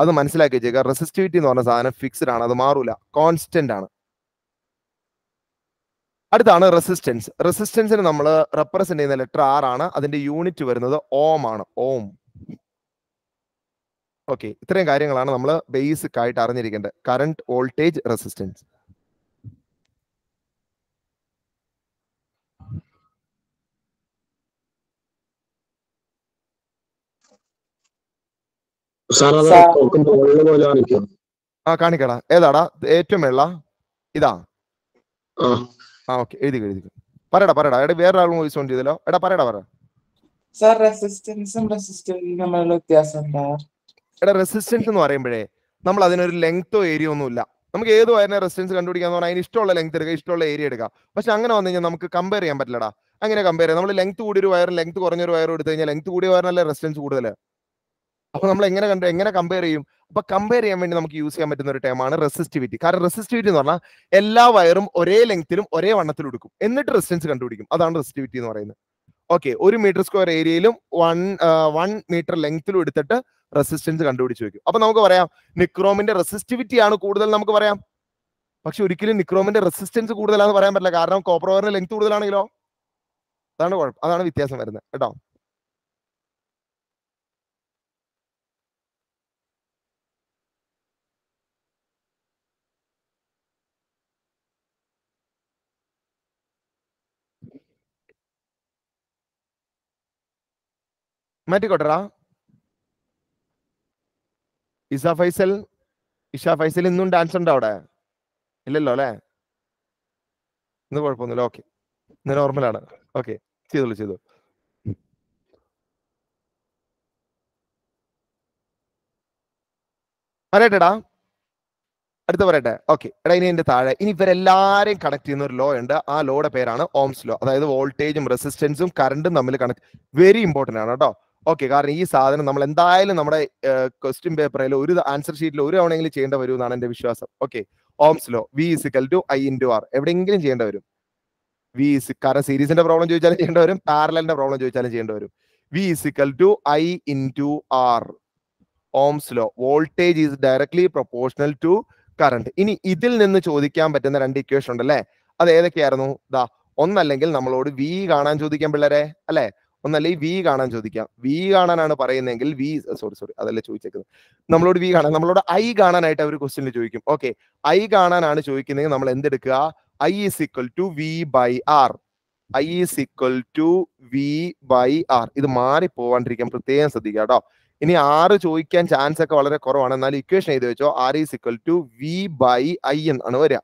അത് മനസ്സിലാക്കി വെച്ചേക്കുക റെസിസ്റ്റിവിറ്റി എന്ന് പറഞ്ഞ സാധനം ഫിക്സ്ഡ് ആണ് അത് മാറൂല. കോൺസ്റ്റന്റ് ആണ്. അടുത്താണ് റെസിസ്റ്റൻസ് റെസിസ്റ്റൻസിന് നമ്മൾ റെപ്രസെന്റ് ചെയ്യുന്ന ലെറ്റർ ആർ ആണ്. അതിന്റെ യൂണിറ്റ് വരുന്നത് ഓം ആണ്. ഓം ഓക്കെ ഇത്രയും കാര്യങ്ങളാണ് നമ്മൾ ബേസിക് ആയിട്ട് അറിഞ്ഞിരിക്കേണ്ടത്. കറണ്ട് വോൾട്ടേജ് റെസിസ്റ്റൻസ് സാർ അത് സാർ. ഒക്കെ മുകളിൽ പോലെ കാണിക്കും ആ കാണിക്കടാ. ഏതാടാ? ഏറ്റവും വെള്ള. ഇതാ. ആ. ഓക്കെ. എഴുതി എഴുതി പറയടാ പറയടാ. എടാ വേറെ ആളും വോയിസ് ഓൺ ചെയ്തല്ലോ. എടാ പറയടാ പറ. സാർ റെസിസ്റ്റൻസും റെസിസ്റ്റൻസും തമ്മിലുള്ള വ്യത്യാസം എന്താ? എടാ റെസിസ്റ്റൻസ് എന്ന് പറയുമ്പോഴേ നമ്മൾ അതിനൊരു ലെങ്തോ ഏരിയ ഒന്നും ഇല്ല. നമുക്ക് ഏത് വയറിനെ റെസിസ്റ്റൻസ് കണ്ടുപിടിക്കാന്ന് പറഞ്ഞാൽ അതിന് ഇഷ്ടമുള്ള ലെങ്ത് എടുക്കുക ഇഷ്ടമുള്ള ഏരിയ എടുക്കുക പക്ഷെ അങ്ങനെ വന്നു കഴിഞ്ഞാൽ നമുക്ക് കമ്പയർ ചെയ്യാൻ പറ്റില്ലടാ. അങ്ങനെ കമ്പയർ ചെയ്യാം. നമ്മൾ ലെങ്ത് കൂടിയ ഒരു വയറും ലെങ്ത് കുറഞ്ഞൊരു വയറും എടുത്തു കഴിഞ്ഞാൽ ലെങ്ത് കൂടിയ വയറിനല്ലേ റെസിസ്റ്റൻസ് കൂടുതൽ അപ്പൊ നമ്മൾ എങ്ങനെ കണ്ടു എങ്ങനെ കമ്പയർ ചെയ്യും? അപ്പൊ കമ്പയർ ചെയ്യാൻ വേണ്ടി നമുക്ക് യൂസ് ചെയ്യാൻ പറ്റുന്ന ഒരു ടൈമാണ് റെസിസ്റ്റിവിറ്റി കാരണം റെസിസ്റ്റിവിറ്റി എന്ന് പറഞ്ഞാൽ എല്ലാ വയറും ഒരേ ലെങ്ത്തിലും ഒരേ വണ്ണത്തിലും എടുക്കും എന്നിട്ട് റെസിസ്റ്റൻസ് കണ്ടുപിടിക്കും. അതാണ് റെസിസ്റ്റിവിറ്റി എന്ന് പറയുന്നത്. ഓക്കെ ഒരു മീറ്റർ സ്ക്വയർ ഏരിയയിലും വൺ വൺ മീറ്റർ ലെങ്ത്തിലും എടുത്തിട്ട് റെസിസ്റ്റൻസ് കണ്ടുപിടിച്ച് വെക്കും. അപ്പൊ നമുക്ക് പറയാം നിക്രോമിന്റെ റെസിസ്റ്റിവിറ്റി ആണ് കൂടുതൽ നമുക്ക് പറയാം. പക്ഷെ ഒരിക്കലും നിക്രോമിന്റെ റെസിസ്റ്റൻസ് കൂടുതലാണെന്ന് പറയാൻ പറ്റില്ല. കാരണം കോപ്പർ വയറിന്റെ ലെങ്ത് കൂടുതലാണെങ്കിലോ? അതാണ് കുഴപ്പം. അതാണ് വ്യത്യാസം വരുന്നത്. കേട്ടോ? മാറ്റിക്കോട്ടറാ ഇസ ഫൈസൽ ഇഷ ഫൈസൽ ഇന്നും ഡാൻസ് ഉണ്ടോ അവിടെ. ഇല്ലല്ലോ അല്ലേ? ഇന്ന് കുഴപ്പമൊന്നുമില്ല. ഓക്കെ ഇന്ന് നോർമലാണ് ഓക്കെ ചെയ്തോളൂ ചെയ്തു പറയട്ടെടാ. അടുത്ത പറയട്ടെ. ഓക്കെ എടാ ഇനി എന്റെ താഴെ. ഇനി ഇവരെല്ലാരെയും കണക്ട് ചെയ്യുന്ന ഒരു ലോ ഉണ്ട്. ആ ലോയുടെ പേരാണ് ഓംസ് ലോ അതായത് വോൾട്ടേജും റെസിസ്റ്റൻസും കറണ്ടും തമ്മിൽ കണക്ട് വെരി ഇമ്പോർട്ടന്റ് ആണ് കേട്ടോ. ഓക്കെ കാരണം ഈ സാധനം നമ്മൾ എന്തായാലും നമ്മുടെ ക്വസ്റ്റ്യൻ പേപ്പറിൽ ഒരു ആൻസർ ഷീറ്റിൽ ഒരു തവണയെങ്കിലും ചെയ്യേണ്ട വരും എന്നാണ് എന്റെ വിശ്വാസം. Okay Ohm's law V is equal to I into R എവിടെയെങ്കിലും ചെയ്യേണ്ട വരും. വി ഇസ് കാരണം സീരീസിന്റെ പ്രോബ്ലം ചോദിച്ചാലും ചെയ്യേണ്ട വരും പാരലിന്റെ പ്രോബ്ലം ചോദിച്ചാലും ചെയ്യേണ്ട വരും. V is equal to I into R Ohm's law voltage is directly proportional to current ഇനി ഇതിൽ നിന്ന് ചോദിക്കാൻ പറ്റുന്ന രണ്ട് ഇക്വേഷൻ ഉണ്ടല്ലേ? അത് ഏതൊക്കെയായിരുന്നു? ദാ ഒന്നല്ലെങ്കിൽ നമ്മളോട് വി കാണാൻ ചോദിക്കാൻ പിള്ളേരെ അല്ലെ? ഒന്നല്ലെങ്കിൽ വി കാണാൻ ചോദിക്കാം. വി കാണാനാണ് പറയുന്നതെങ്കിൽ വി സോറി സോറി അതല്ലേ ചോദിച്ചേക്കുന്നത്. നമ്മളോട് വി കാണാൻ നമ്മളോട് ഐ കാണാനായിട്ട് അവർ ക്വസ്റ്റ്യനിൽ ചോദിക്കും. ഓക്കെ ഐ കാണാനാണ് ചോദിക്കുന്നതെങ്കിൽ നമ്മൾ എന്തെടുക്കുക? I is equal to V by R I is equal to V by R ഇത് മാറി പോവാണ്ടിരിക്കാൻ പ്രത്യേകം ശ്രദ്ധിക്കുക കേട്ടോ. ഇനി ആറ് ചോദിക്കാൻ ചാൻസ് ഒക്കെ വളരെ കുറവാണ്. എന്നാൽ ഇക്വേഷൻ എഴുതി വെച്ചോ. R is equal to V by I എന്നാണ് വരിക.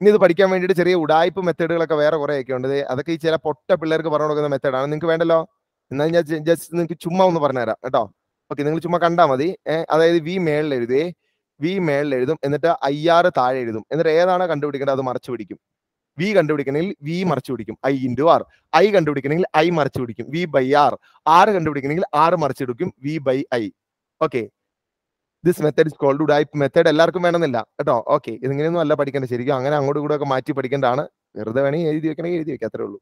ഇനി ഇത് പഠിക്കാൻ വേണ്ടിയിട്ട് ചെറിയ ഉടായ്പ മെത്തേഡുകളൊക്കെ വേറെ കുറെ ഒക്കെ ഉണ്ട് അതൊക്കെ ഈ ചില പൊട്ട പിള്ളേർക്ക് പറഞ്ഞു കൊടുക്കുന്ന മെത്തേഡാണ് നിങ്ങൾക്ക് വേണ്ടല്ലോ? എന്നാൽ ഞാൻ ജസ്റ്റ് നിങ്ങൾക്ക് ചുമ്മാ ഒന്ന് പറഞ്ഞുതരാം കേട്ടോ. ഓക്കെ നിങ്ങൾ ചുമ്മാ കണ്ടാൽ മതി. അതായത് വി മേളിൽ എഴുതേ വി മേളിൽ എഴുതും എന്നിട്ട് ഐ ആർ താഴെ എഴുതും. എന്നിട്ട് ഏതാണ് കണ്ടുപിടിക്കേണ്ടത്? അത് മറച്ചു പിടിക്കും. വി കണ്ടുപിടിക്കണമെങ്കിൽ വി മറച്ചു പിടിക്കും. ഐ ഇന്റു ആർ ഐ കണ്ടുപിടിക്കണമെങ്കിൽ ഐ മറച്ചു പിടിക്കും. വി ബൈ ആർ ആറ് കണ്ടുപിടിക്കണമെങ്കിൽ ആറ് പിടിക്കും V by I okay this method is called ഉഡായ്പ് method എല്ലാവർക്കും വേണമെന്നില്ല. കേട്ടോ? ഓക്കെ ഇതിങ്ങനെയൊന്നും അല്ല പഠിക്കേണ്ട ശരിക്കും അങ്ങനെ അങ്ങോട്ട് കൂടെ ഒക്കെ മാറ്റി പഠിക്കേണ്ടതാണ്. വെറുതെ വേണമെങ്കിൽ എഴുതി വെക്കണമെങ്കിൽ എഴുതി വെക്കാം. അത്രേ ഉള്ളൂ.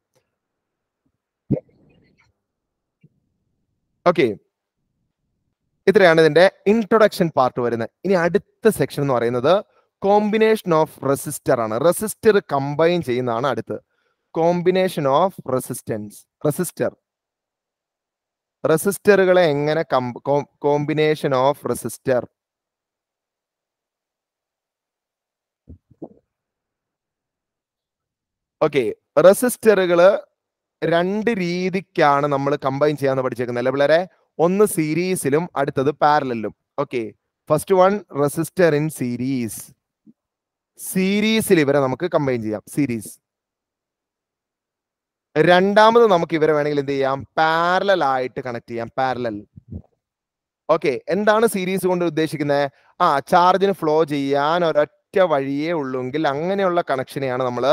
ഓക്കെ ഇത്രയാണ് ഇതിന്റെ ഇൻട്രൊഡക്ഷൻ പാർട്ട് വരുന്നത്. ഇനി അടുത്ത സെക്ഷൻ എന്ന് പറയുന്നത് കോമ്പിനേഷൻ ഓഫ് റെസിസ്റ്റർ ആണ്. റെസിസ്റ്റർ കമ്പൈൻ ചെയ്യുന്നതാണ് അടുത്ത് കോമ്പിനേഷൻ ഓഫ് റെസിസ്റ്റൻസ് റെസിസ്റ്റർ റെസിസ്റ്ററുകളെ എങ്ങനെ കോമ്പിനേഷൻ ഓഫ് റെസിസ്റ്റർ ഓക്കെ റെസിസ്റ്ററുകൾ രണ്ട് രീതിക്കാണ് നമ്മൾ കമ്പൈൻ ചെയ്യാന്ന് പഠിച്ചേക്കുന്നത് അല്ലെ പിള്ളേരെ? ഒന്ന് സീരീസിലും അടുത്തത് പാരലിലും okay first one resistor in series സീരീസിൽ ഇവരെ നമുക്ക് കമ്പൈൻ ചെയ്യാം. സീരീസ് രണ്ടാമത് നമുക്ക് ഇവരെ വേണമെങ്കിൽ എന്ത് ചെയ്യാം? പാരലൽ ആയിട്ട് കണക്ട് ചെയ്യാം. പാരലൽ ഓക്കെ എന്താണ് സീരീസ് കൊണ്ട് ഉദ്ദേശിക്കുന്നത്? ആ ചാർജിന് ഫ്ലോ ചെയ്യാൻ ഒരൊറ്റ വഴിയേ ഉള്ളൂങ്കിൽ അങ്ങനെയുള്ള കണക്ഷനെയാണ് നമ്മൾ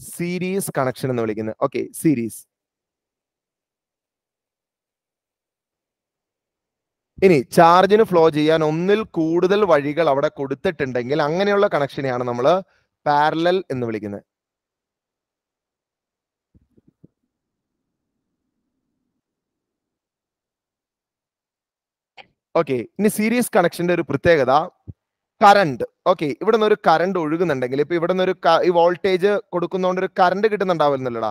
സീരീസ് കണക്ഷൻ എന്ന് വിളിക്കുന്നത്. ഓക്കെ സീരീസ് ഇനി ചാർജിന് ഫ്ലോ ചെയ്യാൻ ഒന്നിൽ കൂടുതൽ വഴികൾ അവിടെ കൊടുത്തിട്ടുണ്ടെങ്കിൽ അങ്ങനെയുള്ള കണക്ഷനെയാണ് നമ്മൾ പാരലൽ എന്ന് വിളിക്കുന്നത്. ഓക്കെ ഇനി സീരീസ് കണക്ഷന്റെ ഒരു പ്രത്യേകത കറണ്ട് ഓക്കെ ഇവിടെ നിന്ന് ഒരു കറണ്ട് ഒഴുകുന്നുണ്ടെങ്കിൽ ഇപ്പൊ ഇവിടെ നിന്ന് ഒരു ഈ വോൾട്ടേജ് കൊടുക്കുന്നതുകൊണ്ട് ഒരു കറണ്ട് കിട്ടുന്നുണ്ടാവില്ലല്ലോടാ?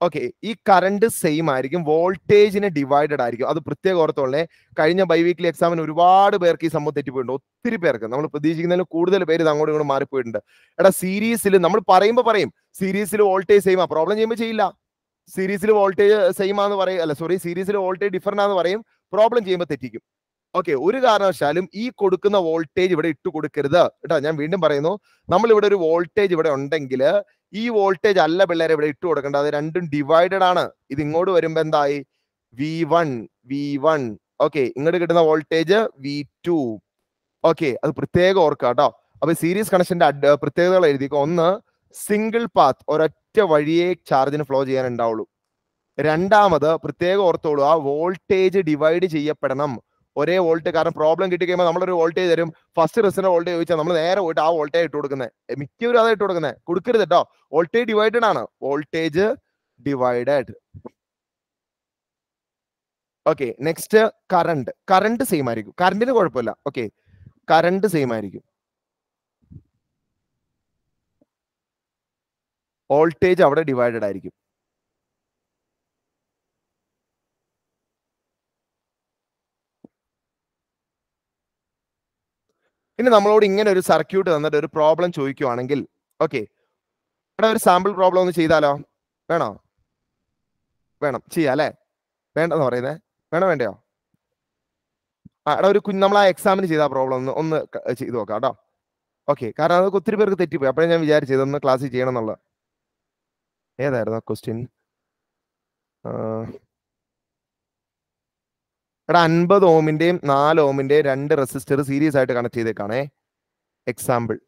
ഓക്കെ ഈ കറണ്ട് സെയിം ആയിരിക്കും വോൾട്ടേജിന് ഡിവൈഡഡ് ആയിരിക്കും. അത് പ്രത്യേക ഓർത്തോളെ കഴിഞ്ഞ ബൈ വീക്ക്ലി എക്സാമിന് ഒരുപാട് പേർക്ക് ഈ സംഭവം തെറ്റിപ്പോയിട്ടുണ്ട്. ഒത്തിരി പേർക്ക് നമ്മൾ പ്രതീക്ഷിക്കുന്നതിൽ കൂടുതൽ പേര് ഇത് അങ്ങോട്ടും ഇങ്ങോട്ടും മാറിപ്പോയിട്ടുണ്ട്. എടാ സീരീസിൽ നമ്മൾ പറയുമ്പോൾ പറയും സീരീസിൽ വോൾട്ടേജ് സെയിം ആ പ്രോബ്ലം ചെയ്യുമ്പോൾ ചെയ്യില്ല. സീരീസിൽ വോൾട്ടേജ് സെയിം ആണെന്ന് പറയും അല്ല സോറി സീരീസിൽ വോൾട്ടേജ് ഡിഫറന്റ് ആണെന്ന് പറയും പ്രോബ്ലം ചെയ്യുമ്പോൾ തെറ്റിക്കും. ഓക്കെ ഒരു കാരണവശാലും ഈ കൊടുക്കുന്ന വോൾട്ടേജ് ഇവിടെ ഇട്ട് കൊടുക്കരുത്. കേട്ടോ ഞാൻ വീണ്ടും പറയുന്നു. നമ്മൾ ഇവിടെ ഒരു വോൾട്ടേജ് ഇവിടെ ഉണ്ടെങ്കിൽ ഈ വോൾട്ടേജ് അല്ല പിള്ളേരെ ഇവിടെ ഇട്ട് കൊടുക്കേണ്ടത്. അത് രണ്ടും ഡിവൈഡഡ് ആണ്. ഇത് ഇങ്ങോട്ട് വരുമ്പോ എന്തായി? V one V one okay ഇങ്ങോട്ട് കിട്ടുന്ന വോൾട്ടേജ് വി ടു ഓക്കെ അത് പ്രത്യേകം ഓർക്കുക കേട്ടോ. അപ്പൊ സീരീസ് കണക്ഷന്റെ പ്രത്യേകതകൾ എഴുതിക്കോ. ഒന്ന് സിംഗിൾ പാത്ത് ഒരൊറ്റ വഴിയെ ചാർജിന് ഫ്ലോ ചെയ്യാൻ ഉണ്ടാവുള്ളൂ രണ്ടാമത് പ്രത്യേകം ഓർത്തോളൂ ആ വോൾട്ടേജ് ഡിവൈഡ് ചെയ്യപ്പെടണം. ഒരേ വോൾട്ട് കാരണം പ്രോബ്ലം കിട്ടി കഴിയുമ്പോൾ നമ്മളൊരു വോൾട്ടേജ് തരും. ഫസ്റ്റ് റെസിന്റെ വോൾട്ടേജ് ചോദിച്ചാൽ നമ്മൾ നേരെ പോയിട്ട് ആ വോൾട്ടേജ് ഇട്ട് കൊടുക്കുന്നത് മിക്കവരും അതായിട്ട് കൊടുക്കുന്നത് കൊടുക്കരുത് കേട്ടോ വോൾട്ടേജ് ഡിവൈഡഡ് ആണ്. Voltage divided okay next current current same ആയിരിക്കും. കറണ്ടിന് കുഴപ്പമില്ല. ഓക്കെ കറണ്ട് സെയിം ആയിരിക്കും. വോൾട്ടേജ് അവിടെ ഡിവൈഡഡ് ആയിരിക്കും. ഇനി നമ്മളോട് ഇങ്ങനെ ഒരു സർക്യൂട്ട് തന്നിട്ട് ഒരു പ്രോബ്ലം ചോദിക്കുവാണെങ്കിൽ ഓക്കെ ഇവിടെ ഒരു സാമ്പിൾ പ്രോബ്ലം ഒന്ന് ചെയ്താലോ? വേണോ? വേണം. ചെയ്യാം അല്ലേ? വേണ്ടെന്ന് പറയുന്നേ. വേണോ വേണ്ടയോ? ആ എടാ ഒരു നമ്മൾ ആ എക്സാമിന് ചെയ്ത പ്രോബ്ലം ഒന്ന് ഒന്ന് ചെയ്ത് നോക്കാം കേട്ടോ. ഓക്കെ കാരണം അതൊക്കെ ഒത്തിരി പേർക്ക് തെറ്റിപ്പോയി. അപ്പോഴേ ഞാൻ വിചാരിച്ചത് ഒന്ന് ക്ലാസ്സിൽ ചെയ്യണം എന്നുള്ളത്. ഏതായിരുന്നു ആ ക്വസ്റ്റ്യൻ എടാ അൻപത് ഓമിന്റെയും നാല് ഓമിന്റെയും രണ്ട് റെസിസ്റ്റർ സീരീസ് ആയിട്ട് കണക്ട് ചെയ്തേക്കാണേ. എക്സാമ്പിൾ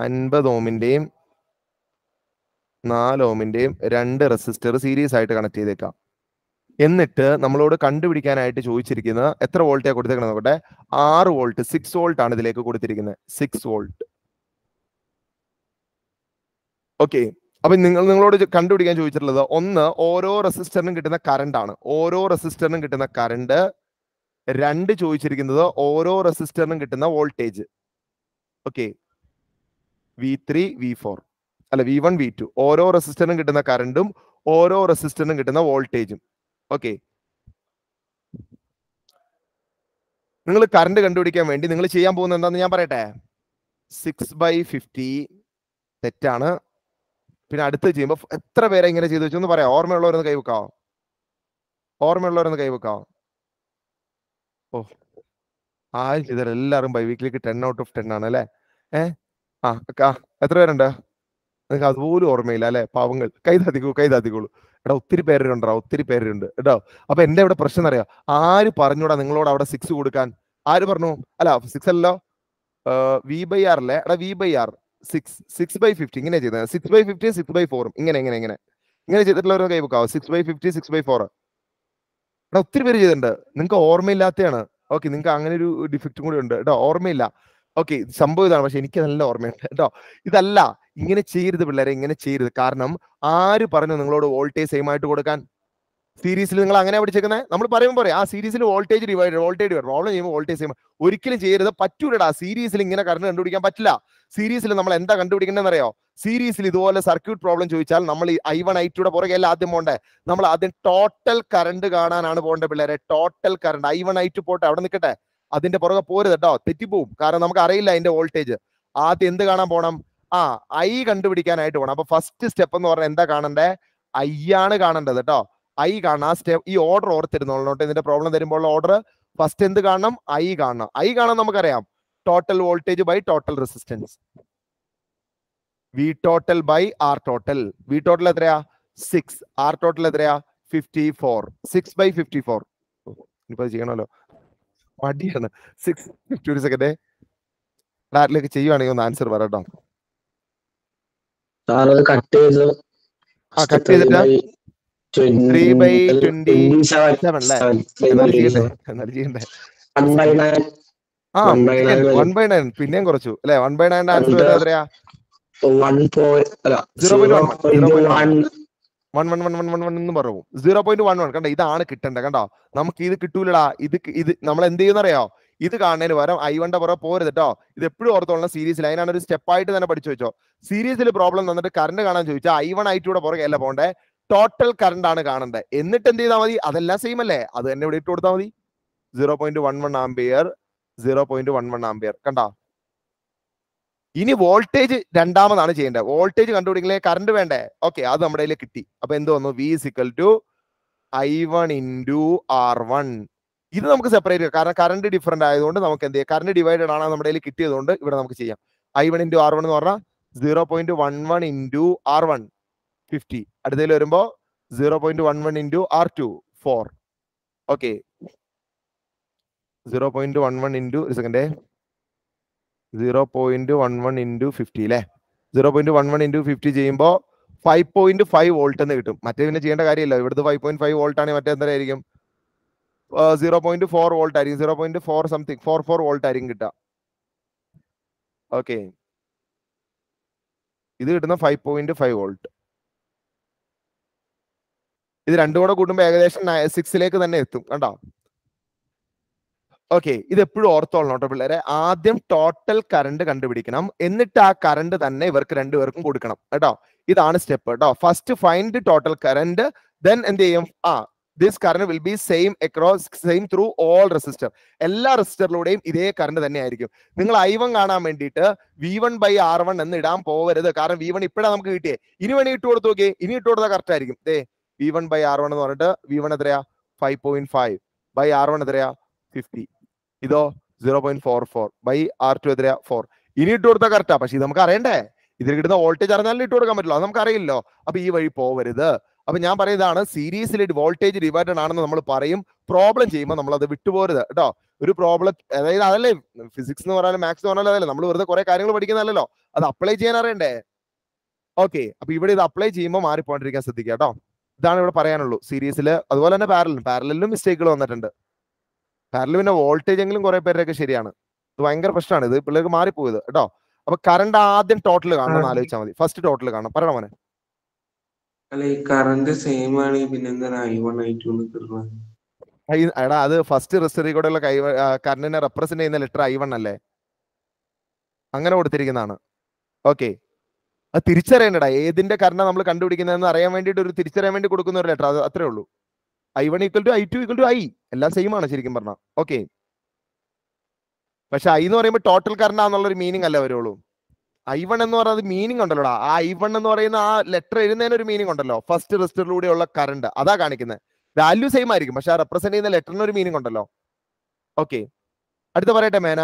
അൻപത് ഓമിന്റെയും നാല് ഓമിന്റെയും രണ്ട് റെസിസ്റ്റർ സീരീസ് ആയിട്ട് കണക്ട് ചെയ്തേക്കാം. എന്നിട്ട് നമ്മളോട് കണ്ടുപിടിക്കാനായിട്ട് ചോദിച്ചിരിക്കുന്നത് എത്ര വോൾട്ടാണ് കൊടുത്തേക്കണം നോക്കട്ടെ? ആറ് വോൾട്ട് സിക്സ് വോൾട്ട് ആണ് ഇതിലേക്ക് കൊടുത്തിരിക്കുന്നത്. Six volt. ഓക്കെ അപ്പൊ നിങ്ങൾ നിങ്ങളോട് കണ്ടുപിടിക്കാൻ ചോദിച്ചിട്ടുള്ളത് ഒന്ന് ഓരോ റെസിസ്റ്ററിനും കിട്ടുന്ന കറണ്ട് ആണ്. ഓരോ റെസിസ്റ്ററിനും കിട്ടുന്ന കറണ്ട് രണ്ട് ചോദിച്ചിരിക്കുന്നത് ഓരോ റെസിസ്റ്ററിനും കിട്ടുന്ന voltage. Okay V three V four അല്ല വി വൺ വി ടു ഓരോ റെസിസ്റ്ററിനും കിട്ടുന്ന കറണ്ടും ഓരോ റെസിസ്റ്ററിനും കിട്ടുന്ന വോൾട്ടേജും. ഓക്കെ നിങ്ങൾ കറണ്ട് കണ്ടുപിടിക്കാൻ വേണ്ടി നിങ്ങൾ ചെയ്യാൻ പോകുന്നത് എന്താന്ന് ഞാൻ പറയട്ടെ? സിക്സ് ബൈ ഫിഫ്റ്റി തെറ്റാണ്. പിന്നെ അടുത്ത് ചെയ്യുമ്പോൾ എത്ര പേരെ ഇങ്ങനെ ചെയ്തു വെച്ചു? എന്ന് പറയാം. ഓർമ്മയുള്ളവരൊന്ന് കൈവെക്കാവോ? ഓർമ്മയുള്ളവരൊന്ന് കൈവെക്കാവോ? ഓ. ആരും ചെയ്ത എല്ലാവരും ബൈ വീക്കിലേക്ക് ടെൻ ഔട്ട് ഓഫ് ടെൻ ആണ് അല്ലേ? ഏ? ആ എത്ര പേരുണ്ട്? നിങ്ങൾക്ക് അതുപോലും ഓർമ്മയില്ല അല്ലെ? പാവങ്ങൾ. കൈ താത്തിക്കൂ കൈ എടാ ഒത്തിരി പേരുണ്ടോ ഒത്തിരി പേരുണ്ട്. കേട്ടോ അപ്പൊ എന്റെ ഇവിടെ പ്രശ്നം അറിയാം? ആര് പറഞ്ഞൂടാ നിങ്ങളോട് അവിടെ സിക്സ് കൊടുക്കാൻ? ആര് പറഞ്ഞു? അല്ല സിക്സ് അല്ലോ വി ബൈ ആർ അല്ലേ? എടാ V by R six six by fifty ഇങ്ങനെ ചെയ്തത് six by fifty six by ഫോറും ഇങ്ങനെ ഇങ്ങനെ ഇങ്ങനെ. ഇങ്ങനെ ചെയ്തിട്ടുള്ളവരോ കൈ വെക്കാവോ six by fifty six by four എടാ ഒത്തിരി പേര് ചെയ്തിട്ടുണ്ട്. നിങ്ങൾക്ക് ഓർമ്മയില്ലാത്തതാണ് ഓക്കെ നിങ്ങൾക്ക് അങ്ങനെ ഒരു ഡിഫക്റ്റും കൂടി ഉണ്ട്. കേട്ടോ ഓർമ്മയില്ല. ഓക്കെ സംഭവം ഇതാണ്. പക്ഷെ എനിക്ക് നല്ല ഓർമ്മയുണ്ട് കേട്ടോ. ഇതല്ല. ഇങ്ങനെ ചെയ്യരുത് പിള്ളേരെ ഇങ്ങനെ ചെയ്യരുത്. കാരണം ആര് പറഞ്ഞു നിങ്ങളോട് വോൾട്ടേജ് സെയിം ആയിട്ട് കൊടുക്കാൻ? സീരീസിൽ നിങ്ങൾ അങ്ങനെ പഠിച്ചേക്കുന്നത് നമ്മൾ പറയുമ്പോൾ പറയാം ആ സീരീസിൽ വോൾട്ടേജ് ഡിവൈഡ് വോൾട്ടേജ് പ്രോബ്ലം ചെയ്യുമ്പോൾ വോൾട്ടേജ് ചെയ്യുമ്പോൾ ഒരിക്കലും ചെയ്യരുത് പറ്റൂലടാ. സീരീസിൽ ഇങ്ങനെ കറണ്ട് കണ്ടുപിടിക്കാൻ പറ്റില്ല. സീരീസിൽ നമ്മൾ എന്താ കണ്ടുപിടിക്കണമെന്ന് അറിയോ സീരീസിൽ ഇതുപോലെ സർക്യൂട്ട് പ്രോബ്ലം ചോദിച്ചാൽ നമ്മൾ ഐ വൺ ഐ ടുയുടെ പുറകെ അല്ല ആദ്യം പോണ്ടേ നമ്മൾ ആദ്യം ടോട്ടൽ കറണ്ട് കാണാനാണ് പോകേണ്ടത് പിള്ളേരെ. Total current I one I two പോട്ടെ അവിടെ നിൽക്കട്ടെ അതിന്റെ പുറകെ പോരുത് കേട്ടോ തെറ്റിപ്പോവും. കാരണം നമുക്ക് അറിയില്ല അതിന്റെ വോൾട്ടേജ്. ആദ്യം എന്ത് കാണാൻ പോണം? ആ ഐ കണ്ടുപിടിക്കാനായിട്ട് പോകണം അപ്പൊ ഫസ്റ്റ് സ്റ്റെപ്പ് എന്ന് പറഞ്ഞാൽ എന്താ കാണണ്ടേ? ഐ ആണ് കാണേണ്ടത് കേട്ടോ ഐ കാണണം ആ സ്റ്റെപ്പ് ഈ ഓർഡർ ഓർത്തിരുന്നോളോട്ടെ ഇതിന്റെ പ്രോബ്ലം തരുമ്പോൾ ഓർഡർ ഫസ്റ്റ് എന്ത് കാണണം? ഐ കാണണം. ഐ കാണാൻ നമുക്കറിയാം. Total voltage by total resistance V total by R total V total എത്രയാ? സിക്സ് ആർ ടോട്ടൽ എത്രയാ? Fifty four six by fifty four ഇനിയിപ്പോ ചെയ്യണമല്ലോ. മടിയാണ്. സിക്സ് ഫിഫ്റ്റി ഒരു സെക്കൻഡേ ആരിലേക്ക് ചെയ്യുവാണെങ്കിൽ ഒന്ന് ആൻസർ പറ കേട്ടോ. കട്ട് ചെയ്ത്. ആ കട്ട് ചെയ്തിട്ട്? ത്രീ ബൈ ട്വന്റി സെവൻ അല്ലേ? ആ. വൺ ബൈ നയൻ പിന്നെയും കുറച്ചു. അല്ലെ? One by nine answer. എത്രയാ one one one one one one എന്ന് പറയും സീറോ പോയിന്റ് വൺ വൺ കണ്ടോ? ഇതാണ് കിട്ടേണ്ടത്. കണ്ടോ? നമുക്ക് ഇത് കിട്ടൂലടാ. ഇത് ഇത് നമ്മൾ എന്ത് ചെയ്യുന്നറിയോ ഇത് കാണുന്നതിന് പകരം ഐ വണ്ടെ പുറകെ പോരുത് കേട്ടോ ഇത് എപ്പോഴും ഓർത്തോളണം സീരീസിൽ അതിനാണ് ഒരു സ്റ്റെപ്പ് ആയിട്ട് തന്നെ പഠിച്ചു വെച്ചോ. സീരീസിൽ പ്രോബ്ലം തന്നിട്ട് കറണ്ട് കാണാൻ ചോദിച്ചാൽ ഐ വൺ ഐ ടൂടെ പുറകെ അല്ല പോണ്ടേ? ടോട്ടൽ കറണ്ട് ആണ് കാണേണ്ടത് എന്നിട്ട് എന്ത് ചെയ്താൽ മതി? അതെല്ലാം സെയിം അല്ലേ? അത് തന്നെ ഇവിടെ ഇട്ട് കൊടുത്താൽ മതി. Zero point one one ampere zero point one one ampere കണ്ടോ? ഇനി വോൾട്ടേജ് രണ്ടാമതാണ് ചെയ്യേണ്ടത്. വോൾട്ടേജ് കണ്ടുപിടിക്കലേ കറണ്ട് വേണ്ടേ? ഓക്കെ അത് നമ്മുടെ കയ്യിൽ കിട്ടി. അപ്പൊ എന്ത് വന്നു? V is equal to I one into R one ഇത് നമുക്ക് സെപ്പറേറ്റ് കാരണം കറണ്ട് ഡിഫറെന്റ് ആയതുകൊണ്ട് നമുക്ക് എന്ത് ചെയ്യാം? കറണ്ട് ഡിവൈഡഡ് ആണ് നമ്മുടെ കയ്യിൽ കിട്ടിയതുകൊണ്ട് ഇവിടെ നമുക്ക് ചെയ്യാം. I one into R one എന്ന് പറഞ്ഞാൽ zero point one one into R one fifty അടുത്തതിൽ വരുമ്പോ zero point one one into R two four okay zero point one one into ഒരു സെക്കൻഡേ zero point one one into fifty അല്ലേ zero point one one into fifty ചെയ്യുമ്പോൾ five point five volt എന്ന് കിട്ടും. മറ്റേ പിന്നെ ചെയ്യേണ്ട കാര്യമില്ല. ഇവിടുത്തെ ഫൈവ് പോയിന്റ് ഫൈവ് വോൾട്ട് ആണെങ്കിൽ മറ്റേ എന്തായിരിക്കും സീറോ പോയിന്റ് ഫോർ വോൾട്ട് ആയിരിക്കും. Zero point four something four four volt ആയിരിക്കും കിട്ടുക. ഓക്കെ ഇത് കിട്ടുന്ന ഫൈവ് പോയിന്റ് ഫൈവ് വോൾട്ട് ഇത് രണ്ടും കൂടെ കൂട്ടുമ്പോൾ ഏകദേശം സിക്സിലേക്ക് തന്നെ എത്തും കണ്ടോ? ഓക്കെ ഇത് എപ്പോഴും ഓർത്തോളണം കേട്ടോ പിള്ളേരെ. ആദ്യം ടോട്ടൽ കറണ്ട് കണ്ടുപിടിക്കണം. എന്നിട്ട് ആ കറണ്ട് തന്നെ ഇവർക്ക് രണ്ടുപേർക്കും കൊടുക്കണം കേട്ടോ? ഇതാണ് സ്റ്റെപ്പ് കേട്ടോ? First find total current then എന്ത് ചെയ്യും? ആ this current will be same across same through all resistor എല്ലാ റെസിസ്റ്ററിലൂടെയും ഇതേ കറണ്ട് തന്നെ ആയിരിക്കും നിങ്ങൾ ഐ വൺ കാണാൻ വേണ്ടിയിട്ട് V one by R one എന്ന് ഇടാൻ പോവരുത്. കാരണം വി വൺ ഇപ്പോഴാണ് നമുക്ക് കിട്ടിയേ. ഇനി വേണി ഇട്ട് കൊടുത്തു നോക്കിയേ. ഇനി ഇട്ട് കൊടുത്താൽ കറക്റ്റ് ആയിരിക്കും. V one by R one എന്ന് പറഞ്ഞിട്ട് വി വൺ എത്രയാ? Five point five by R one എത്രയാ? ഫിഫ്റ്റി ഇതോ zero point four four by R two എത്രയാ? ഫോർ ഇനി ഇട്ട് കൊടുത്താൽ കറക്റ്റാ പക്ഷെ ഇത് നമുക്ക് അറിയണ്ടേ? ഇതിൽ കിട്ടുന്ന വോൾട്ടേജ് അറിഞ്ഞാലും ഇട്ട് കൊടുക്കാൻ പറ്റില്ല അത് നമുക്ക് അറിയില്ലോ അപ്പൊ ഈ വഴി പോവരുത്. അപ്പൊ ഞാൻ പറയുന്നതാണ് സീരീസിലെ വോൾട്ടേജ് ഡിവൈഡഡ് ആണെന്ന് നമ്മൾ പറയും. പ്രോബ്ലം ചെയ്യുമ്പോൾ നമ്മൾ അത് വിട്ടുപോരുത്. കേട്ടോ. ഒരു പ്രോബ്ലം അതായത് അതല്ലേ? ഫിസിക്സ് എന്ന് പറഞ്ഞാലും മാത്സ് എന്ന് പറഞ്ഞാലും അതല്ലേ? നമ്മൾ വെറുതെ കുറെ കാര്യങ്ങൾ പഠിക്കുന്നതല്ലോ അത് അപ്ലൈ ചെയ്യാൻ അറിയണ്ടേ? ഓക്കെ അപ്പൊ ഇവിടെ ഇത് അപ്ലൈ ചെയ്യുമ്പോൾ മാറിപ്പോണ്ടിരിക്കാൻ ശ്രദ്ധിക്കുക കേട്ടോ. ഇതാണ് ഇവിടെ പറയാനുള്ളൂ. സീരീസിൽ അതുപോലെ തന്നെ പാരലും പാരലിലും മിസ്റ്റേക്കുകൾ വന്നിട്ടുണ്ട്. പാരലിൽ പിന്നെ വോൾട്ടേജ് എങ്കിലും കുറെ പേരുടെയൊക്കെ ശരിയാണ്. ഇത് ഭയങ്കര പ്രശ്നമാണ്. ഇത് പിള്ളേർക്ക് മാറിപ്പോയത്. കേട്ടോ? അപ്പൊ കറണ്ട് ആദ്യം ടോട്ടൽ കാണണം. ആലോചിച്ചാൽ മതി. ഫസ്റ്റ് ടോട്ടൽ കാണണം. പറയണം മോനെ. അല്ല ഈ കറണ്ട് സെയിം ആണെങ്കിൽ പിന്നെ എന്താണ് ഐ വൺ ഐ ടു കിട്ടുന്നത് ഐ- എടാ അത് ഫസ്റ്റ് റെസിസ്റ്ററിൽ കൂടെയുള്ള കൈ കറണ്ടിനെ റെപ്രസെന്റ് ചെയ്യുന്ന ലെറ്റർ ഐ വൺ അല്ലേ? അങ്ങനെ കൊടുത്തിരിക്കുന്നതാണ്. ഓക്കെ അത് തിരിച്ചറിയണ്ടടാ. ഏതിന്റെ കരണം നമ്മൾ കണ്ടുപിടിക്കുന്നതെന്ന് അറിയാൻ വേണ്ടിയിട്ട് ഒരു തിരിച്ചറിയാൻ വേണ്ടി കൊടുക്കുന്ന ഒരു ലെറ്റർ അത് അത്രേ ഉള്ളൂ. I one equal to I two equal to I എല്ലാം സെയിം ആണ് ശരിക്കും പറഞ്ഞാൽ ഓക്കെ പക്ഷെ ഐ എന്ന് പറയുമ്പോൾ ടോട്ടൽ കറണ്ട് ആണെന്നുള്ളൊരു മീനിങ് അല്ല വരുള്ളൂ. ഐ വൺ എന്ന് പറയുന്നത് മീനിങ് ഉണ്ടല്ലോടാ. ആ ഐ വൺ എന്ന് പറയുന്ന ആ ലെറ്റർ എഴുതുന്നതിന് ഒരു മീനിങ് ഉണ്ടല്ലോ. ഫസ്റ്റ് റെസിസ്റ്ററിലൂടെയുള്ള കറണ്ട് അതാ കാണിക്കുന്നത് വാല്യൂ സെയിം ആയിരിക്കും. പക്ഷെ ആ റെപ്രസെന്റ് ചെയ്യുന്ന ലെറ്ററിന് ഒരു മീനിങ് ഉണ്ടല്ലോ. ഓക്കെ അടുത്ത പറയട്ടെ മേന.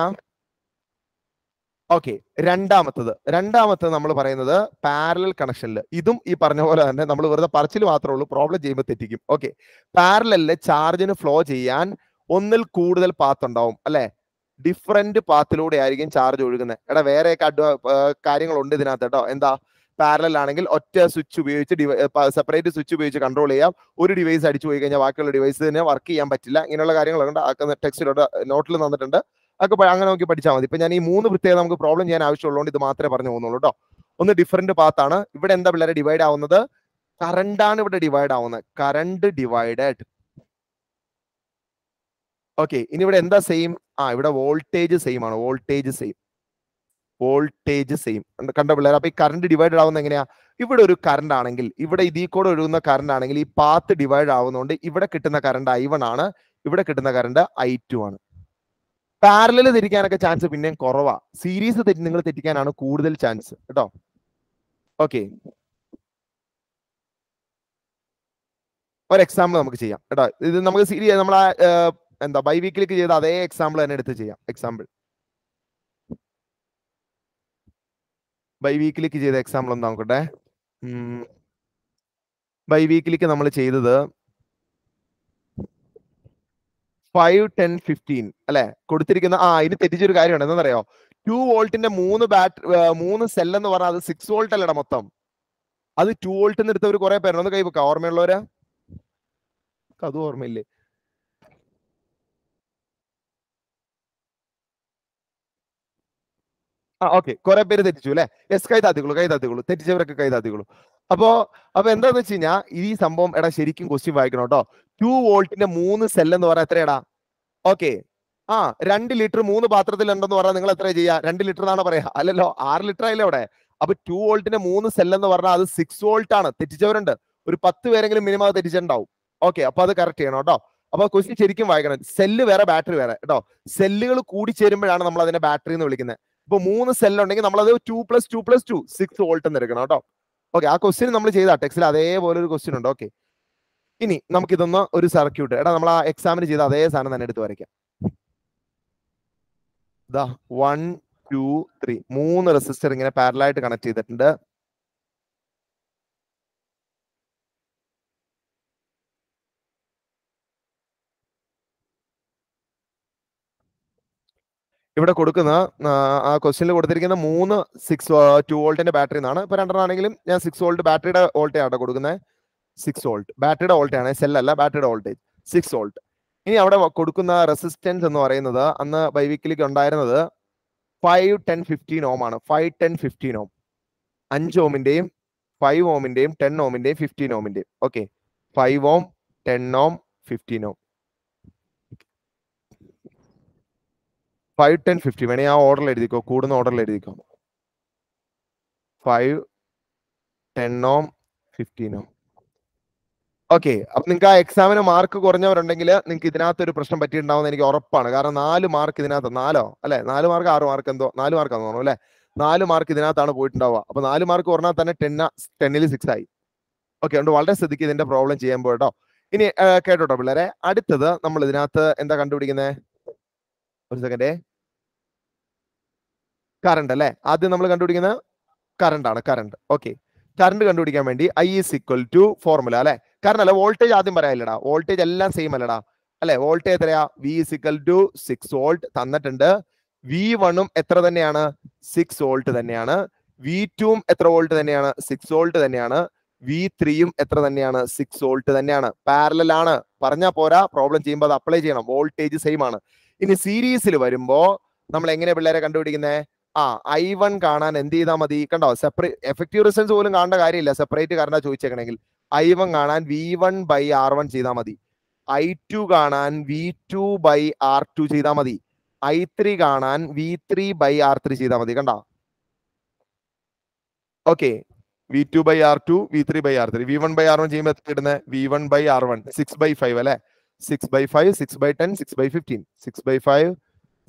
ഓക്കെ രണ്ടാമത്തത്. രണ്ടാമത്തത് നമ്മൾ പറയുന്നത് പാരലൽ കണക്ഷനിൽ ഇതും ഈ പറഞ്ഞ പോലെ തന്നെ നമ്മൾ വെറുതെ പറച്ചിൽ മാത്രമേ ഉള്ളൂ പ്രോബ്ലം ചെയ്യുമ്പോൾ തെറ്റിക്കും. ഓക്കെ പാരലലിൽ ചാർജിന് ഫ്ലോ ചെയ്യാൻ ഒന്നിൽ കൂടുതൽ പാത്ത് ഉണ്ടാവും അല്ലെ? ഡിഫറെന്റ് പാത്തിലൂടെ ആയിരിക്കും ചാർജ് ഒഴുകുന്നത്. എടാ അഡ്വാ കാര്യങ്ങളുണ്ട് ഇതിനകത്ത് കേട്ടോ. എന്താ? പാരലൽ ആണെങ്കിൽ ഒറ്റ സ്വിച്ച് ഉപയോഗിച്ച് സെപ്പറേറ്റ് സ്വിച്ച് ഉപയോഗിച്ച് കൺട്രോൾ ചെയ്യാം. ഒരു ഡിവൈസ് അടിച്ചു പോയി കഴിഞ്ഞാൽ ബാക്കിയുള്ള തന്നെ വർക്ക് ചെയ്യാൻ പറ്റില്ല. ഇങ്ങനെയുള്ള കാര്യങ്ങളുണ്ട് ടെക്സ്റ്റിലോട്ട് നോട്ടിൽ തന്നിട്ടുണ്ട്. അതൊക്കെ അങ്ങനെ നോക്കി പഠിച്ചാൽ മതി. ഇപ്പൊ ഞാൻ ഈ മൂന്ന് പ്രത്യേകത നമുക്ക് പ്രോബ്ലം ചെയ്യാൻ ആവശ്യമുള്ളതുകൊണ്ട് ഇത് മാത്രമേ പറഞ്ഞു പോകുന്നുള്ളൂ കേട്ടോ ഒന്ന് ഡിഫറെന്റ് ആണ്. ഇവിടെ എന്താ പിള്ളേരെ ഡിവൈഡ് ആവുന്നത്? കറണ്ട് ആണ് ഇവിടെ ഡിവൈഡ് ആവുന്നത്. കറണ്ട് ഡിവൈഡഡ് ഓക്കെ ഇനി ഇവിടെ എന്താ സെയിം ആ ഇവിടെ വോൾട്ടേജ് സെയിം ആണ്. വോൾട്ടേജ് സെയിം വോൾട്ടേജ് സെയിം കണ്ട പിള്ളേർ അപ്പൊ ഈ കറണ്ട് ഡിവൈഡ് ആവുന്നത് എങ്ങനെയാ? ഇവിടെ ഒരു കറണ്ട് ആണെങ്കിൽ ഇവിടെ ഇതിൽ കൂടെ ഒഴുകുന്ന കറണ്ട് ആണെങ്കിൽ ഈ പാത്ത് ഡിവൈഡ് ആവുന്നതുകൊണ്ട് ഇവിടെ കിട്ടുന്ന കറണ്ട് ഐ വൺ ആണ്. ഇവിടെ കിട്ടുന്ന കറണ്ട് ഐ ടു ആണ്. പാരലൽ തിരിക്കാനൊക്കെ ചാൻസ് പിന്നെയും കുറവാ. സീരീസ് തെറ്റി നിങ്ങൾ തെറ്റിക്കാനാണ് കൂടുതൽ ചാൻസ് കേട്ടോ? ഓക്കെ ഒരു എക്സാമ്പിൾ നമുക്ക് ചെയ്യാം. കേട്ടോ? ഇത് നമുക്ക് സീരിയസ് നമ്മൾ എന്താ ബൈ വീക്കിലേക്ക് ചെയ്ത അതേ എക്സാമ്പിൾ തന്നെ എടുത്ത് ചെയ്യാം. എക്സാമ്പിൾ ബൈ വീക്കിലേക്ക് ചെയ്ത എക്സാമ്പിൾ ഒന്ന് നോക്കട്ടെ? ബൈ വീക്കിലേക്ക് നമ്മൾ ചെയ്തത് ഫൈവ് ടെൻ ഫിഫ്റ്റീൻ അല്ലെ? കൊടുത്തിരിക്കുന്ന ആ ഇനി തെറ്റിച്ചൊരു കാര്യമാണ് എന്താണെന്നറിയോ? ടു വോൾട്ടിന്റെ മൂന്ന് ബാറ്ററി മൂന്ന് സെൽ എന്ന് പറഞ്ഞാൽ അത് സിക്സ് വോൾട്ട് അല്ലട മൊത്തം. അത് ടു വോൾട്ട് എന്ന് എടുത്തവർ കുറെ പേരുണ്ട്. ഒന്ന് കൈവെക്കാം ഓർമ്മയുള്ളവരാ? അതും ഓർമ്മയില്ലേ? ആ ഓക്കെ കുറെ പേര് തെറ്റിച്ചു അല്ലെ? യെസ് കൈ താത്തിക്കുള്ളൂ കൈ താത്തിക്കുള്ളൂ. തെറ്റിച്ചവരൊക്കെ കൈ താത്തിക്കുള്ളൂ. അപ്പോ അപ്പൊ എന്താന്ന് വെച്ച് കഴിഞ്ഞാൽ ഈ സംഭവം എടാ ശരിക്കും ക്വസ്റ്റ്യൻ വായിക്കണം കേട്ടോ. ടു വോൾട്ടിന്റെ മൂന്ന് സെൽ എന്ന് പറയാൻ എത്രയാടാ? ഓക്കെ ആ രണ്ട് ലിറ്റർ മൂന്ന് പാത്രത്തിൽ ഉണ്ടെന്ന് പറഞ്ഞാൽ നിങ്ങൾ എത്ര ചെയ്യാ രണ്ട് ലിറ്റർ എന്നാണ് പറയാ അല്ലല്ലോ ആറ് ലിറ്റർ ആയില്ലേ അവിടെ? അപ്പൊ ടു വോൾട്ടിന്റെ മൂന്ന് സെൽ എന്ന് പറഞ്ഞാൽ അത് സിക്സ് വോൾട്ട് ആണ്. തെറ്റിച്ചവരുണ്ട്. ഒരു പത്ത് പേരെങ്കിലും മിനിമം അത് തെറ്റിച്ചിട്ടുണ്ടാവും. ഓക്കെ അപ്പൊ അത് കറക്റ്റ് ചെയ്യണം കേട്ടോ. അപ്പൊ ക്വസ്റ്റ്യൻ ശരിക്കും വായിക്കണം. സെല്ല് വേറെ ബാറ്ററി വേറെ കേട്ടോ. സെല്ലുകൾ കൂടി ചേരുമ്പോഴാണ് നമ്മൾ അതിനെ ബാറ്ററി എന്ന് വിളിക്കുന്നത്. ഇപ്പൊ മൂന്ന് സെല്ലുണ്ടെങ്കിൽ നമ്മളത് two plus two plus two six volt എന്ന് എടുക്കണം കേട്ടോ. ഓക്കെ ആ ക്വസ്റ്റ്യൻ നമ്മൾ ചെയ്താ. ടെക്സ്റ്റിൽ അതേപോലെ ഒരു ക്വസ്റ്റ്യൻ ഉണ്ട്. ഓക്കെ ഇനി നമുക്ക് ഇതൊന്ന് ഒരു സർക്യൂട്ട് എടാ നമ്മൾ ആ എക്സാമിന് ചെയ്ത അതേ സാധനം തന്നെ എടുത്ത് വരയ്ക്കാം. ദാ വൺ ടു ത്രീ മൂന്ന് റെസിസ്റ്റർ ഇങ്ങനെ പാരലായിട്ട് കണക്ട് ചെയ്തിട്ടുണ്ട്. ഇവിടെ കൊടുക്കുന്ന ആ, ക്വസ്റ്റ്യനിൽ കൊടുത്തിരിക്കുന്ന മൂന്ന് സിക്സ് ടു വോൾട്ടിന്റെ ബാറ്ററി എന്നാണ്. ഇപ്പൊ രണ്ടെണ്ണം ആണെങ്കിലും ഞാൻ സിക്സ് വോൾട്ട് ബാറ്ററിയുടെ വോൾട്ടേജ് ആണ് കൊടുക്കുന്നത് സിക്സ് വോൾട്ട് ബാറ്ററിയുടെ വോൾട്ട് ആണ് സെൽ അല്ല ബാറ്ററിയുടെ വോൾട്ടേജ് സിക്സ് വോൾട്ട് ഇനി അവിടെ കൊടുക്കുന്ന റെസിസ്റ്റൻസ് എന്ന് പറയുന്നത് അന്ന് ബൈവിക്കിലേക്ക് ഉണ്ടായിരുന്നത് ഫൈവ് ടെൻ ഫിഫ്റ്റീൻ ഓം ആണ്. ഫൈവ് ടെൻ ഫിഫ്റ്റീൻ ഓം അഞ്ച് ഓമിന്റെയും ഫൈവ് ഓമിന്റെയും ടെൻ ഓമിന്റെയും fifteen ഓമിന്റെയും okay five ohm ten ohm fifteen ohm five ten fifty വേണേ ആ ഓർഡറിൽ എഴുതിക്കോ? കൂടുന്ന ഓർഡറിൽ എഴുതിക്കോ? Five ten ohm fifteen ohm okay അപ്പൊ നിങ്ങൾക്ക് ആ എക്സാമിന് മാർക്ക് കുറഞ്ഞവരുണ്ടെങ്കിൽ നിങ്ങൾക്ക് ഇതിനകത്ത് ഒരു പ്രശ്നം പറ്റിയിട്ടുണ്ടാവുന്ന എനിക്ക് ഉറപ്പാണ്. കാരണം നാല് മാർക്ക് ഇതിനകത്ത് നാലോ? അല്ലെ? നാല് മാർക്ക് ആറ് മാർക്ക് എന്തോ? നാല് മാർക്കാന്ന് തോന്നുന്നു അല്ലെ? നാല് മാർക്ക് ഇതിനകത്താണ് പോയിട്ടുണ്ടാവുക. അപ്പൊ നാല് മാർക്ക് കുറഞ്ഞാൽ തന്നെ ടെന്ന ടെന്നിൽ സിക്സ് ആയി. ഓക്കെ അതുകൊണ്ട് വളരെ ശ്രദ്ധിക്കുക ഇതിന്റെ പ്രോബ്ലം ചെയ്യാൻ പോയിട്ടോ ഇനി കേട്ടോട്ടോ പിള്ളേരെ. അടുത്തത് നമ്മൾ ഇതിനകത്ത് എന്താ കണ്ടുപിടിക്കുന്നത് ഒരു സെക്കൻഡേ കറണ്ട് അല്ലെ? ആദ്യം നമ്മൾ കണ്ടുപിടിക്കുന്നത് കറണ്ട് ആണ് കറണ്ട് ഓക്കെ കറണ്ട് കണ്ടുപിടിക്കാൻ വേണ്ടി I is equal to formula അല്ലെ? കാരണം അല്ല വോൾട്ടേജ് ആദ്യം പറയാനില്ലടാ. വോൾട്ടേജ് എല്ലാം സെയിം അല്ലടാ. അല്ലെ? വോൾട്ടേജ് എത്രയാ? V is equal to six volt തന്നിട്ടുണ്ട്. വി വണ്ണും എത്ര തന്നെയാണ്? സിക്സ് വോൾട്ട് തന്നെയാണ്. വി ടുവും എത്ര വോൾട്ട് തന്നെയാണ്? സിക്സ് വോൾട്ട് തന്നെയാണ്. വി ത്രീയും എത്ര തന്നെയാണ്? സിക്സ് വോൾട്ട് തന്നെയാണ്. പാരലൽ ആണ്. പറഞ്ഞാൽ പോരാ. പ്രോബ്ലം ചെയ്യുമ്പോൾ അത് അപ്ലൈ ചെയ്യണം. വോൾട്ടേജ് സെയിം ആണ്. ഇനി സീരീസിൽ വരുമ്പോ നമ്മൾ എങ്ങനെ പിള്ളേരെ കണ്ടുപിടിക്കുന്നത് ആ ഐ വൺ കാണാൻ എന്ത് ചെയ്താൽ മതി? കണ്ടോ? സെപ്പറേറ്റ് എഫക്റ്റീവ് റിസൾട്ട്സ് പോലും കാണേണ്ട കാര്യമില്ല. സെപ്പറേറ്റ് കാരണം ചോദിച്ചേക്കണെങ്കിൽ ഐ വൺ കാണാൻ V one by R one ചെയ്താൽ മതി. ഐ ടു കാണാൻ V two by R two ചെയ്താൽ മതി. ഐ ത്രീ കാണാൻ V three by R three ചെയ്താൽ മതി കണ്ട? Okay V two by R two V three by R three V one by R one ചെയ്യുമ്പോൾ എത്ര ഇടുന്നത് V one by R one six by five അല്ലെ? Six by five six by ten six by fifteen six by five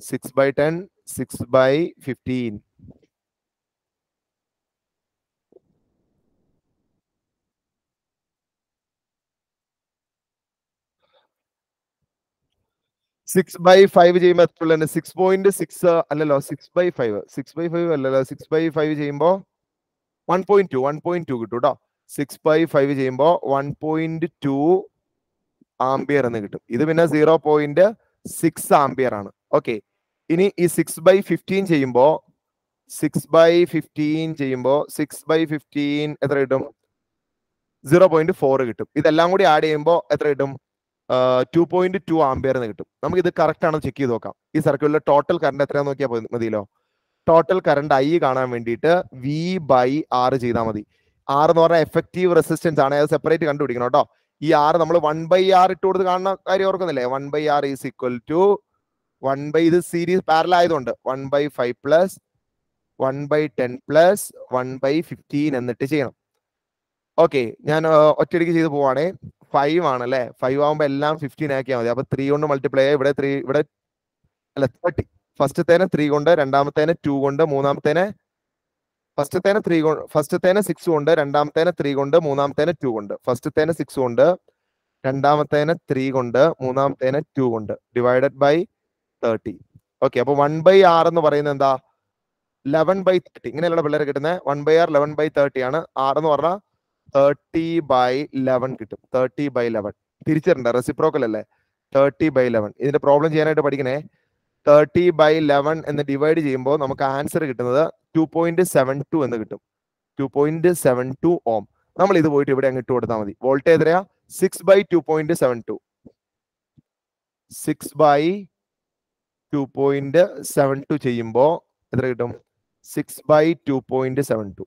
six by ten six by fifteen six by five ചെയ്യുമ്പോൾ എത്ര ഉള്ളത് six point six അല്ലല്ലോ six by five six by five അല്ലല്ലോ six by five ചെയ്യുമ്പോൾ one point two one point two കിട്ടും കേട്ടോ six by five ചെയ്യുമ്പോൾ one point two ampere എന്ന് കിട്ടും. ഇത് പിന്നെ സീറോ പോയിന്റ് സിക്സ് ആംബിയർ ആണ്. ഓക്കെ ഇനി ഈ സിക്സ് ബൈ ഫിഫ്റ്റീൻ ചെയ്യുമ്പോൾ സിക്സ് ബൈ ഫിഫ്റ്റീൻ ചെയ്യുമ്പോൾ സിക്സ് ബൈ ഫിഫ്റ്റീൻ എത്ര കിട്ടും? സീറോ പോയിന്റ് ഫോർ കിട്ടും. ഇതെല്ലാം കൂടി ആഡ് ചെയ്യുമ്പോൾ എത്ര കിട്ടും? ടു പോയിന്റ് ടു ആംബിയർ എന്ന് കിട്ടും. നമുക്ക് ഇത് കറക്റ്റ് ആണെന്ന് ചെക്ക് ചെയ്ത് നോക്കാം. ഈ സർക്യൂട്ടിലെ ടോട്ടൽ കറണ്ട് എത്രയാന്ന് നോക്കിയാൽ മതിയല്ലോ? ടോട്ടൽ കറണ്ട് ഐ കാണാൻ വേണ്ടിയിട്ട് വി ബൈ ആർ ചെയ്താൽ മതി. ആർ എന്ന് പറഞ്ഞാൽ എഫക്റ്റീവ് റെസിസ്റ്റൻസ് ആണ്. അത് സെപ്പറേറ്റ് കണ്ടുപിടിക്കണം കേട്ടോ. ഈ ആർ നമ്മൾ വൺ ബൈ ആർ ഇട്ട് കൊടുത്ത് കാണുന്ന കാര്യം ഓർക്കുന്നില്ലേ? One by R is equal to one by ഇത് സീരീസ് പാരൽ ആയതുകൊണ്ട് one by five plus one by ten plus one by fifteen എന്നിട്ട് ചെയ്യണം. ഓക്കെ ഞാൻ ഒറ്റയടിക്ക് ചെയ്ത് പോവാണേ. ഫൈവ് ആണ് അല്ലെ? ഫൈവ് ആകുമ്പോ എല്ലാം ഫിഫ്റ്റീൻ ആക്കിയാൽ മതി. അപ്പൊ ത്രീ കൊണ്ട് മൾട്ടിപ്ലൈ ആയി ഇവിടെ ത്രീ ഇവിടെ അല്ല തേർട്ടി ഫസ്റ്റത്തേനെ ത്രീ കൊണ്ട് രണ്ടാമത്തേനെ ടു കൊണ്ട് മൂന്നാമത്തേനെ ഫസ്റ്റത്തേനെ ത്രീ കൊണ്ട് ഫസ്റ്റത്തേനെ സിക്സ് കൊണ്ട് രണ്ടാമത്തേനെ ത്രീ കൊണ്ട് മൂന്നാമത്തേനെ ടു കൊണ്ട്. ഫസ്റ്റത്തേനെ സിക്സ് കൊണ്ട് രണ്ടാമത്തേനെ ത്രീ കൊണ്ട് മൂന്നാമത്തേനെ ടു കൊണ്ട്. ഡിവൈഡഡ് ബൈ തേർട്ടി ഓക്കെ അപ്പൊ വൺ ബൈ ആർ എന്ന് പറയുന്നത് എന്താ? ലെവൻ ബൈ തേർട്ടി ഇങ്ങനെയുള്ള പിള്ളേരെ കിട്ടുന്നത് one by R eleven by thirty ആണ്. ആർ എന്ന് പറഞ്ഞാൽ തേർട്ടി ബൈ ലെവൻ കിട്ടും. തേർട്ടി ബൈ ലെവൻ തിരിച്ചിട്ടുണ്ട് റെസിപ്രോക്കൽ അല്ലേ? തേർട്ടി ബൈ ലെവൻ ഇതിന്റെ പ്രോബ്ലം ചെയ്യാനായിട്ട് പഠിക്കണേ. തേർട്ടി ബൈ ലെവൻ എന്ന് ഡിവൈഡ് ചെയ്യുമ്പോൾ നമുക്ക് ആൻസർ കിട്ടുന്നത് ടു പോയിന്റ് സെവൻ ടു എന്ന് കിട്ടും. Two point seven two ohm നമ്മൾ ഇത് പോയിട്ട് ഇവിടെ അങ്ങ് ഇട്ട് കൊടുത്താൽ മതി. വോൾട്ടേജ് എത്രയാ six by two point seven two six by two point seven two ചെയ്യുമ്പോൾ എത്ര കിട്ടും? Six by two point seven two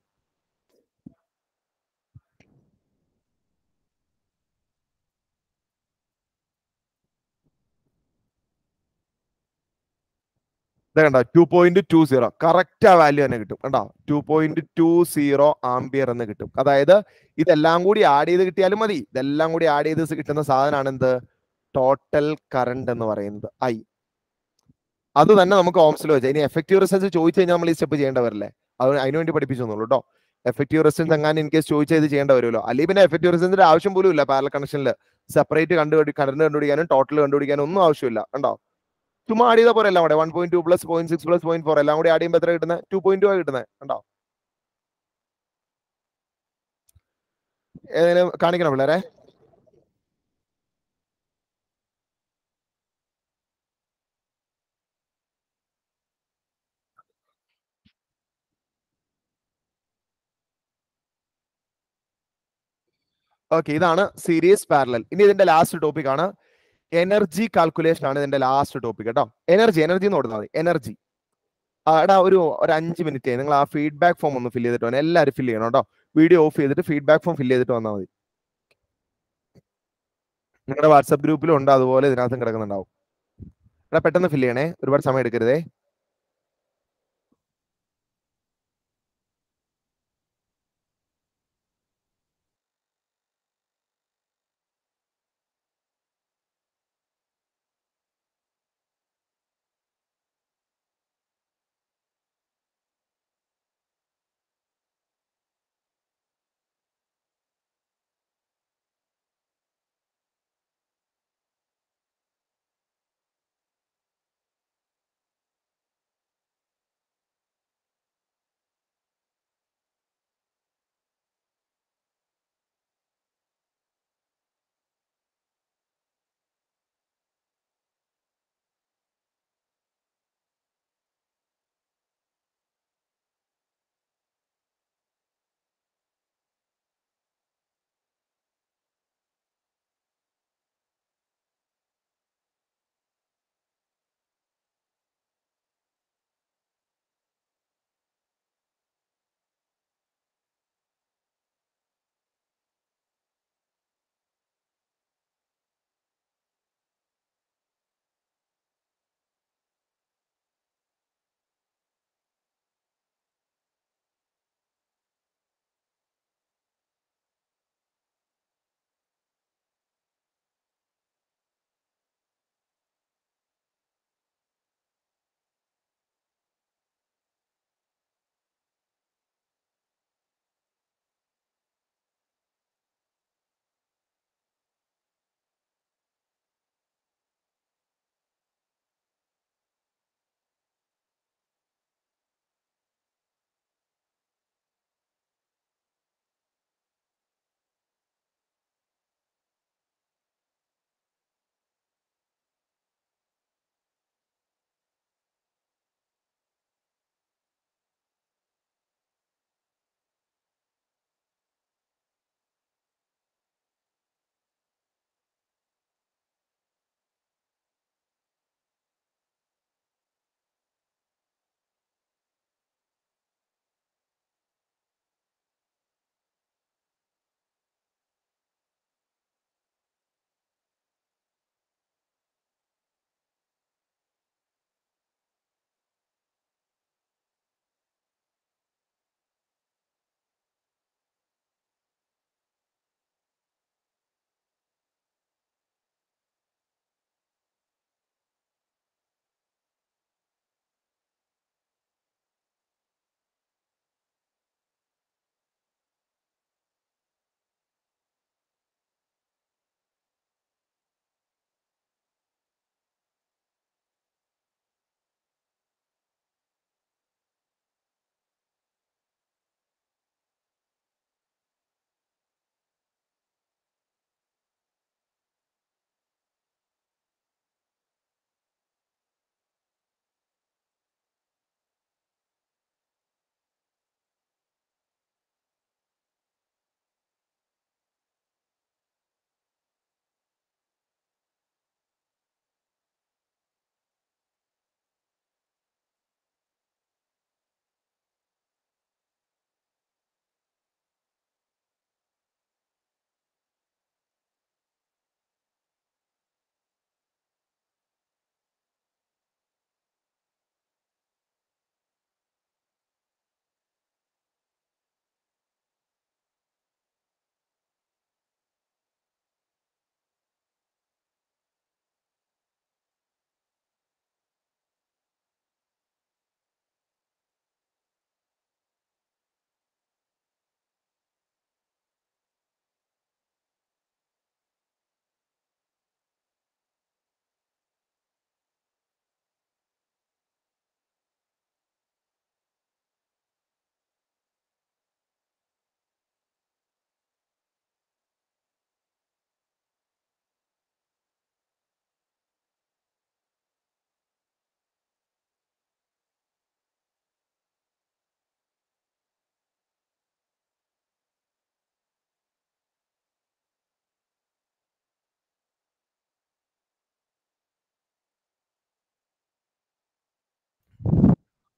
two point two zero correct ആ വാല്യൂ തന്നെ കിട്ടും. കണ്ടോ? Two point two zero ampere എന്ന് കിട്ടും. അതായത് ഇതെല്ലാം കൂടി ആഡ് ചെയ്ത് കിട്ടിയാലും മതി. ഇതെല്ലാം കൂടി ആഡ് ചെയ്ത് കിട്ടുന്ന സാധനമാണ് എന്ത്? ടോട്ടൽ കറണ്ട് എന്ന് പറയുന്നത്. ഐ അത് തന്നെ നമുക്ക് ഓംസിൽ വെച്ചാൽ ഇനി എഫക്റ്റീവ് റിസൾട്ട് ചോദിച്ചു കഴിഞ്ഞാൽ നമ്മൾ ഈ സ്റ്റെപ്പ് ചെയ്യേണ്ട വരില്ലേ? അത് അതിനുവേണ്ടി പഠിപ്പിച്ചു കേട്ടോ എഫക്റ്റീവ് റെസിസ്റ്റൻസ് എങ്ങനെ ഇൻ കേസ് ചോദിച്ചാൽ ഇത് ചെയ്യേണ്ട വരുമല്ലോ. അല്ലെങ്കിൽ പിന്നെ എഫക്റ്റീവ് റെസിസ്റ്റൻസിന്റെ ആവശ്യം പോലും ഇല്ല പാരൽ കണക്ഷനിൽ സെപ്പറേറ്റ് കണ്ടുപിടി കറണ്ട് കണ്ടുപിടിക്കാനും ടോട്ടൽ കണ്ടുപിടിക്കാനും ഒന്നും ആവശ്യമില്ല. കണ്ടോ? ചുമ്മാ ആഡ് ചെയ്താൽ പോലെ എല്ലാം കൂടെ. One point two plus point six plus point four എല്ലാം കൂടി ആഡ് ചെയ്യുമ്പോൾ എത്ര കിട്ടുന്നത് ടു പോയിന്റ് ടു കിട്ടുന്നത് കണ്ടോ? ഏതെങ്കിലും കാണിക്കണം പിള്ളേരെ? ഓക്കെ ഇതാണ് സീരീസ് പാരലൽ ഇനി ഇതിന്റെ ലാസ്റ്റ് ടോപ്പിക് ആണ്. എനർജി കാൽക്കുലേഷൻ ആണ് ഇതിന്റെ ലാസ്റ്റ് ടോപ്പിക് കേട്ടോ. എനർജി എനർജി എന്ന് കൊടുത്താൽ മതി. എനർജി എടാ ഒരു ഒരു അഞ്ച് മിനിറ്റ് നിങ്ങൾ ആ ഫീഡ്ബാക്ക് ഫോം ഒന്ന് ഫില്ല് ചെയ്തിട്ട് വന്നാൽ എല്ലാവരും ഫില്ല് ചെയ്യണം കേട്ടോ. വീഡിയോ ഓഫ് ചെയ്തിട്ട് ഫീഡ്ബാക്ക് ഫോം ഫില്ല് ചെയ്തിട്ട് വന്നാൽ മതി. നിങ്ങളുടെ വാട്സപ്പ് ഗ്രൂപ്പിലും ഉണ്ട്. അതുപോലെ ഇതിനകത്തും കിടക്കുന്നുണ്ടാവും. എടാ പെട്ടെന്ന് ഫില്ല് ചെയ്യണേ. ഒരുപാട് സമയം എടുക്കരുതേ.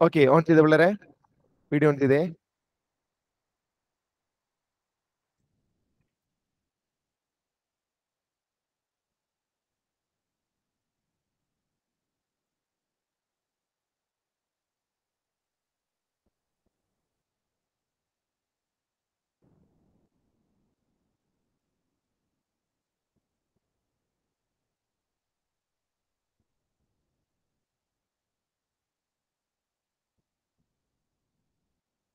ഓക്കെ ഓൺ ചെയ്ത പിള്ളേരെ വീഡിയോ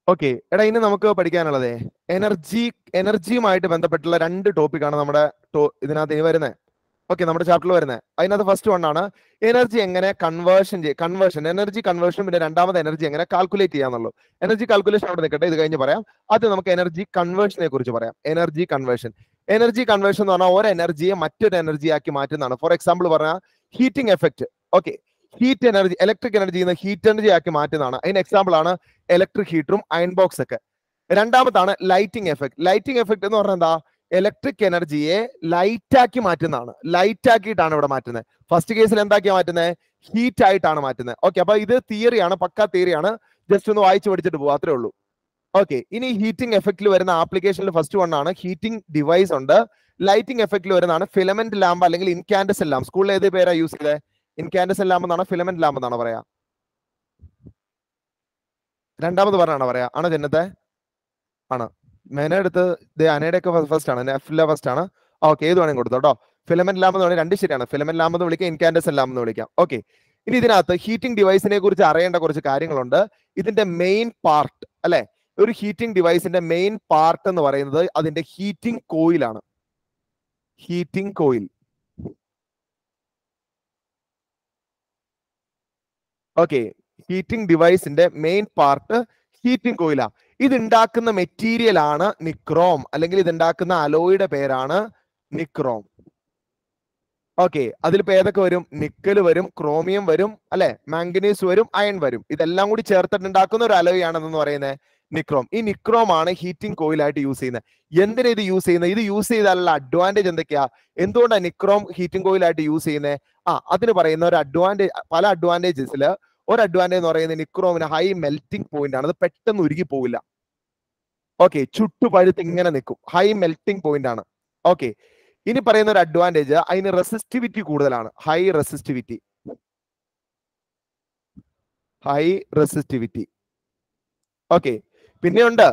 ഓക്കെ. എടാ ഇനി നമുക്ക് പഠിക്കാനുള്ളതേ. എനർജി എനർജിയുമായിട്ട് ബന്ധപ്പെട്ടുള്ള രണ്ട് ടോപ്പിക്കാണ് നമ്മുടെ ഇതിനകത്ത് ഇനി വരുന്നത് ഓക്കെ നമ്മുടെ ചാപ്റ്ററിൽ വരുന്നത് അതിനകത്ത് ഫസ്റ്റ് വൺ ആണ് എനർജി എങ്ങനെ കൺവേർഷൻ കൺവേർഷൻ എനർജി കൺവേർഷൻ പിന്നെ രണ്ടാമത് എനർജി എങ്ങനെ കാൽക്കുലേറ്റ് ചെയ്യാന്നുള്ളൂ എനർജി കാൽക്കുലേഷൻ അവിടെ നിൽക്കട്ടെ ഇത് കഴിഞ്ഞ് പറയാം. അത് നമുക്ക് എനർജി കൺവേർഷനെ കുറിച്ച് പറയാം. എനർജി കൺവേർഷൻ എനർജി കൺവേർഷൻ എന്ന് പറഞ്ഞാൽ ഒരു എനർജിയെ മറ്റൊരു എനർജി ആക്കി മാറ്റുന്നതാണ്. ഫോർ എക്സാമ്പിൾ പറഞ്ഞാൽ heating effect okay heat energy electric energy heat energy ആക്കി മാറ്റുന്നതാണ്. അതിന് എക്സാമ്പിൾ ആണ് ഇലക്ട്രിക് ഹീറ്ററും അയൺ ബോക്സ് ഒക്കെ. രണ്ടാമത്താണ് ലൈറ്റിംഗ് എഫക്ട് ലൈറ്റിംഗ് എഫക്ട് എന്ന് പറഞ്ഞാൽ എന്താ? ഇലക്ട്രിക് എനർജിയെ ലൈറ്റ് ആക്കി മാറ്റുന്നതാണ്. ലൈറ്റ് ആക്കിയിട്ടാണ് ഇവിടെ മാറ്റുന്നത്. ഫസ്റ്റ് കേസിൽ എന്താക്കിയാ മാറ്റുന്നത് ഹീറ്റ് ആയിട്ടാണ് മാറ്റുന്നത്. ഓക്കെ അപ്പൊ ഇത് തിയറിയാണ് പക്ക തിയറിയാണ് ജസ്റ്റ് ഒന്ന് വായിച്ചു പഠിച്ചിട്ട് പോകും അത്രേ ഉള്ളൂ. ഓക്കെ ഇനി ഹീറ്റിംഗ് എഫക്റ്റിൽ വരുന്ന ആപ്ലിക്കേഷനിൽ ഫസ്റ്റ് വൺ ആണ്. ഹീറ്റിംഗ് ഡിവൈസ് ഉണ്ട്. ലൈറ്റിംഗ് എഫക്റ്റിൽ വരുന്നതാണ് ഫിലമെന്റ് ലാമ്പ് അല്ലെങ്കിൽ ഇൻകാൻഡസ് ലാമ്പ് സ്കൂളിൽ ഏത് പേരാ യൂസ് ചെയ്തത് ഇൻകാൻഡസൽ ലാമ്പ് എന്നാണ് ഫിലമെന്റ് ലാമ്പ് എന്നാണ് പറയാ? രണ്ടാമത് പറഞ്ഞാണ് പറയാ? ആണ് ജന്നത്തെ ആണ്. മെന എടുത്ത് ഇത് ഫസ്റ്റ് ആണ്. നെഫില ഫസ്റ്റ് ആണ്. ഓക്കെ ഏത് വേണമെങ്കിൽ കൊടുത്തോ കേട്ടോ ഫിലമെന്റ് ലാമ്പ് എന്ന് പറഞ്ഞാൽ രണ്ട് ശരിയാണ്. ഫിലമെന്റ് ലാമ്പ് എന്ന് വിളിക്കാം ഇൻകാൻഡസൽ ലാമ്പ് എന്ന് വിളിക്കാം. ഓക്കെ ഇനി ഇതിനകത്ത് ഹീറ്റിംഗ് ഡിവൈസിനെ കുറിച്ച് അറിയേണ്ട കുറച്ച് കാര്യങ്ങളുണ്ട്. ഇതിന്റെ മെയിൻ പാർട്ട് അല്ലെ? ഒരു ഹീറ്റിംഗ് ഡിവൈസിന്റെ മെയിൻ പാർട്ട് എന്ന് പറയുന്നത് അതിന്റെ ഹീറ്റിംഗ് കോയിലാണ് ഹീറ്റിംഗ് കോയിൽ ഓക്കെ ഹീറ്റിംഗ് ഡിവൈസിന്റെ മെയിൻ പാർട്ട് ഹീറ്റിംഗ് കോയിലാ ഇത് ഉണ്ടാക്കുന്ന മെറ്റീരിയൽ ആണ് നിക്രോം അല്ലെങ്കിൽ ഇത് ഉണ്ടാക്കുന്ന അലോയുടെ പേരാണ് നിക്രോം ഓക്കെ അതിലിപ്പോ ഏതൊക്കെ വരും? നിക്കൽ വരും ക്രോമിയം വരും അല്ലെ? മാംഗനീസ് വരും അയൺ വരും. ഇതെല്ലാം കൂടി ചേർത്തിട്ട് ഉണ്ടാക്കുന്ന ഒരു അലോയ് ആണെന്ന് പറയുന്നത് നിക്രോം ഈ നിക്രോം ആണ് ഹീറ്റിംഗ് കോയിലായിട്ട് യൂസ് ചെയ്യുന്നത് എന്തിനാ ഇത് യൂസ് ചെയ്യുന്നത് ഇത് യൂസ് ചെയ്താലുള്ള അഡ്വാന്റേജ് എന്തൊക്കെയാ? എന്തുകൊണ്ടാണ് നിക്രോം ഹീറ്റിംഗ് കോയിലായിട്ട് യൂസ് ചെയ്യുന്നത് ആ അതിന് പറയുന്ന ഒരു അഡ്വാന്റേജ് പല അഡ്വാന്റേജസിൽ ഒരു അഡ്വാന്റേജ് എന്ന് പറയുന്നത് നിക്രോമിന് ഹൈ മെൽറ്റിംഗ് പോയിന്റ് ആണ്. അത് പെട്ടെന്ന് ഉരുകി പോവില്ല. ഓക്കെ ചുട്ടുപഴുത്ത് ഇങ്ങനെ നിൽക്കും. ഹൈ മെൽറ്റിംഗ് പോയിന്റ് ആണ്. ഓക്കെ ഇനി പറയുന്ന ഒരു അഡ്വാന്റേജ് അതിന് റെസിസ്റ്റിവിറ്റി കൂടുതലാണ്. High resistivity high resistivity okay പിന്നെയുണ്ട്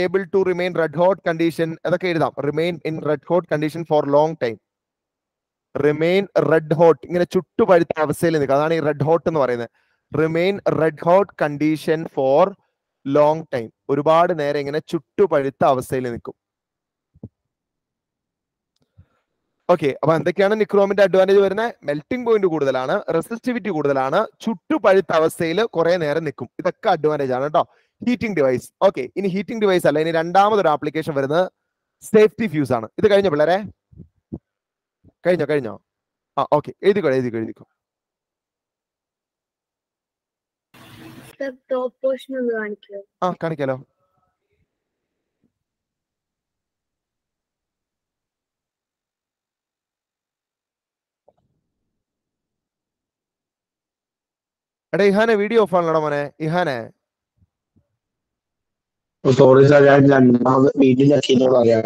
able to remain red hot condition അതൊക്കെ എഴുതാം. Remain in red hot condition for long time remain red hot ഇങ്ങനെ ചുട്ടുപഴുത്ത അവസ്ഥയിൽ നിൽക്കുക അതാണ് ഈ റെഡ് ഹോട്ട് എന്ന് പറയുന്നത്. Remain red hot condition for long time ഒരുപാട് നേരം ഇങ്ങനെ ചുട്ടുപഴുത്ത അവസ്ഥയിൽ നിൽക്കും. ഓക്കെ അപ്പൊ എന്തൊക്കെയാണ് നിക്രോമിന്റെ അഡ്വാന്റേജ് വരുന്നത് മെൽറ്റിംഗ് പോയിന്റ് കൂടുതലാണ് റെസിസ്റ്റിവിറ്റി കൂടുതലാണ് ചുട്ടുപഴുത്ത അവസ്ഥയിൽ കുറെ നേരം നിൽക്കും. ഇതൊക്കെ അഡ്വാന്റേജ് ആണ് കേട്ടോ ഹീറ്റിംഗ് ഡിവൈസ് ഓക്കെ ഇനി ഹീറ്റിംഗ് ഡിവൈസ് അല്ല ഇനി രണ്ടാമതൊരു ആപ്ലിക്കേഷൻ വരുന്നത് സേഫ്റ്റി ഫ്യൂസ് ആണ്. ഇത് കഴിഞ്ഞോ പിള്ളേരെ? കഴിഞ്ഞോ കഴിഞ്ഞോ? ആ ഓക്കെ എഴുതിക്കോ എഴുതിക്കോ എഴുതിക്കോ. ടോപ്പ് പോർഷൻ ഒന്ന് കാണിക്കുമോ ആ കാണിക്കാലോ. എടാ ഇഹാനെ വീഡിയോ ഓഫ് ആണല്ലോടാ മോനെ. ഇഹാനെ. സോറി സാർ ഞാൻ രണ്ടാമത് വീട്ടിലെത്തിയിട്ട് പറയാം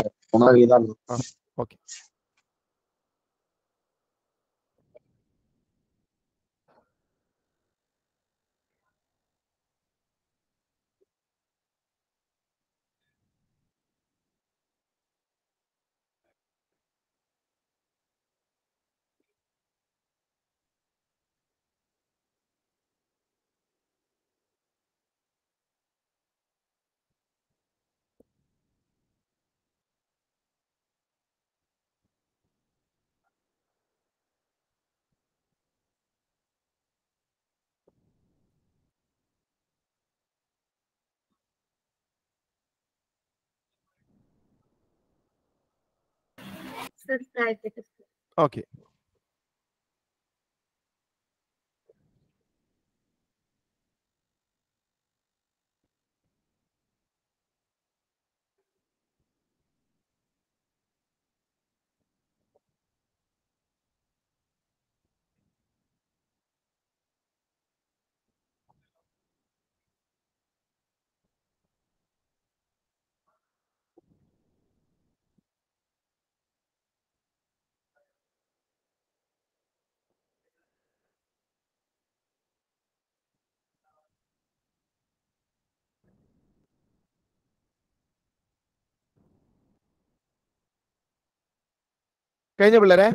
ഒന്ന് അറിയതാണ് ഓക്കെ സർ കഴിഞ്ഞ പിള്ളേരെ?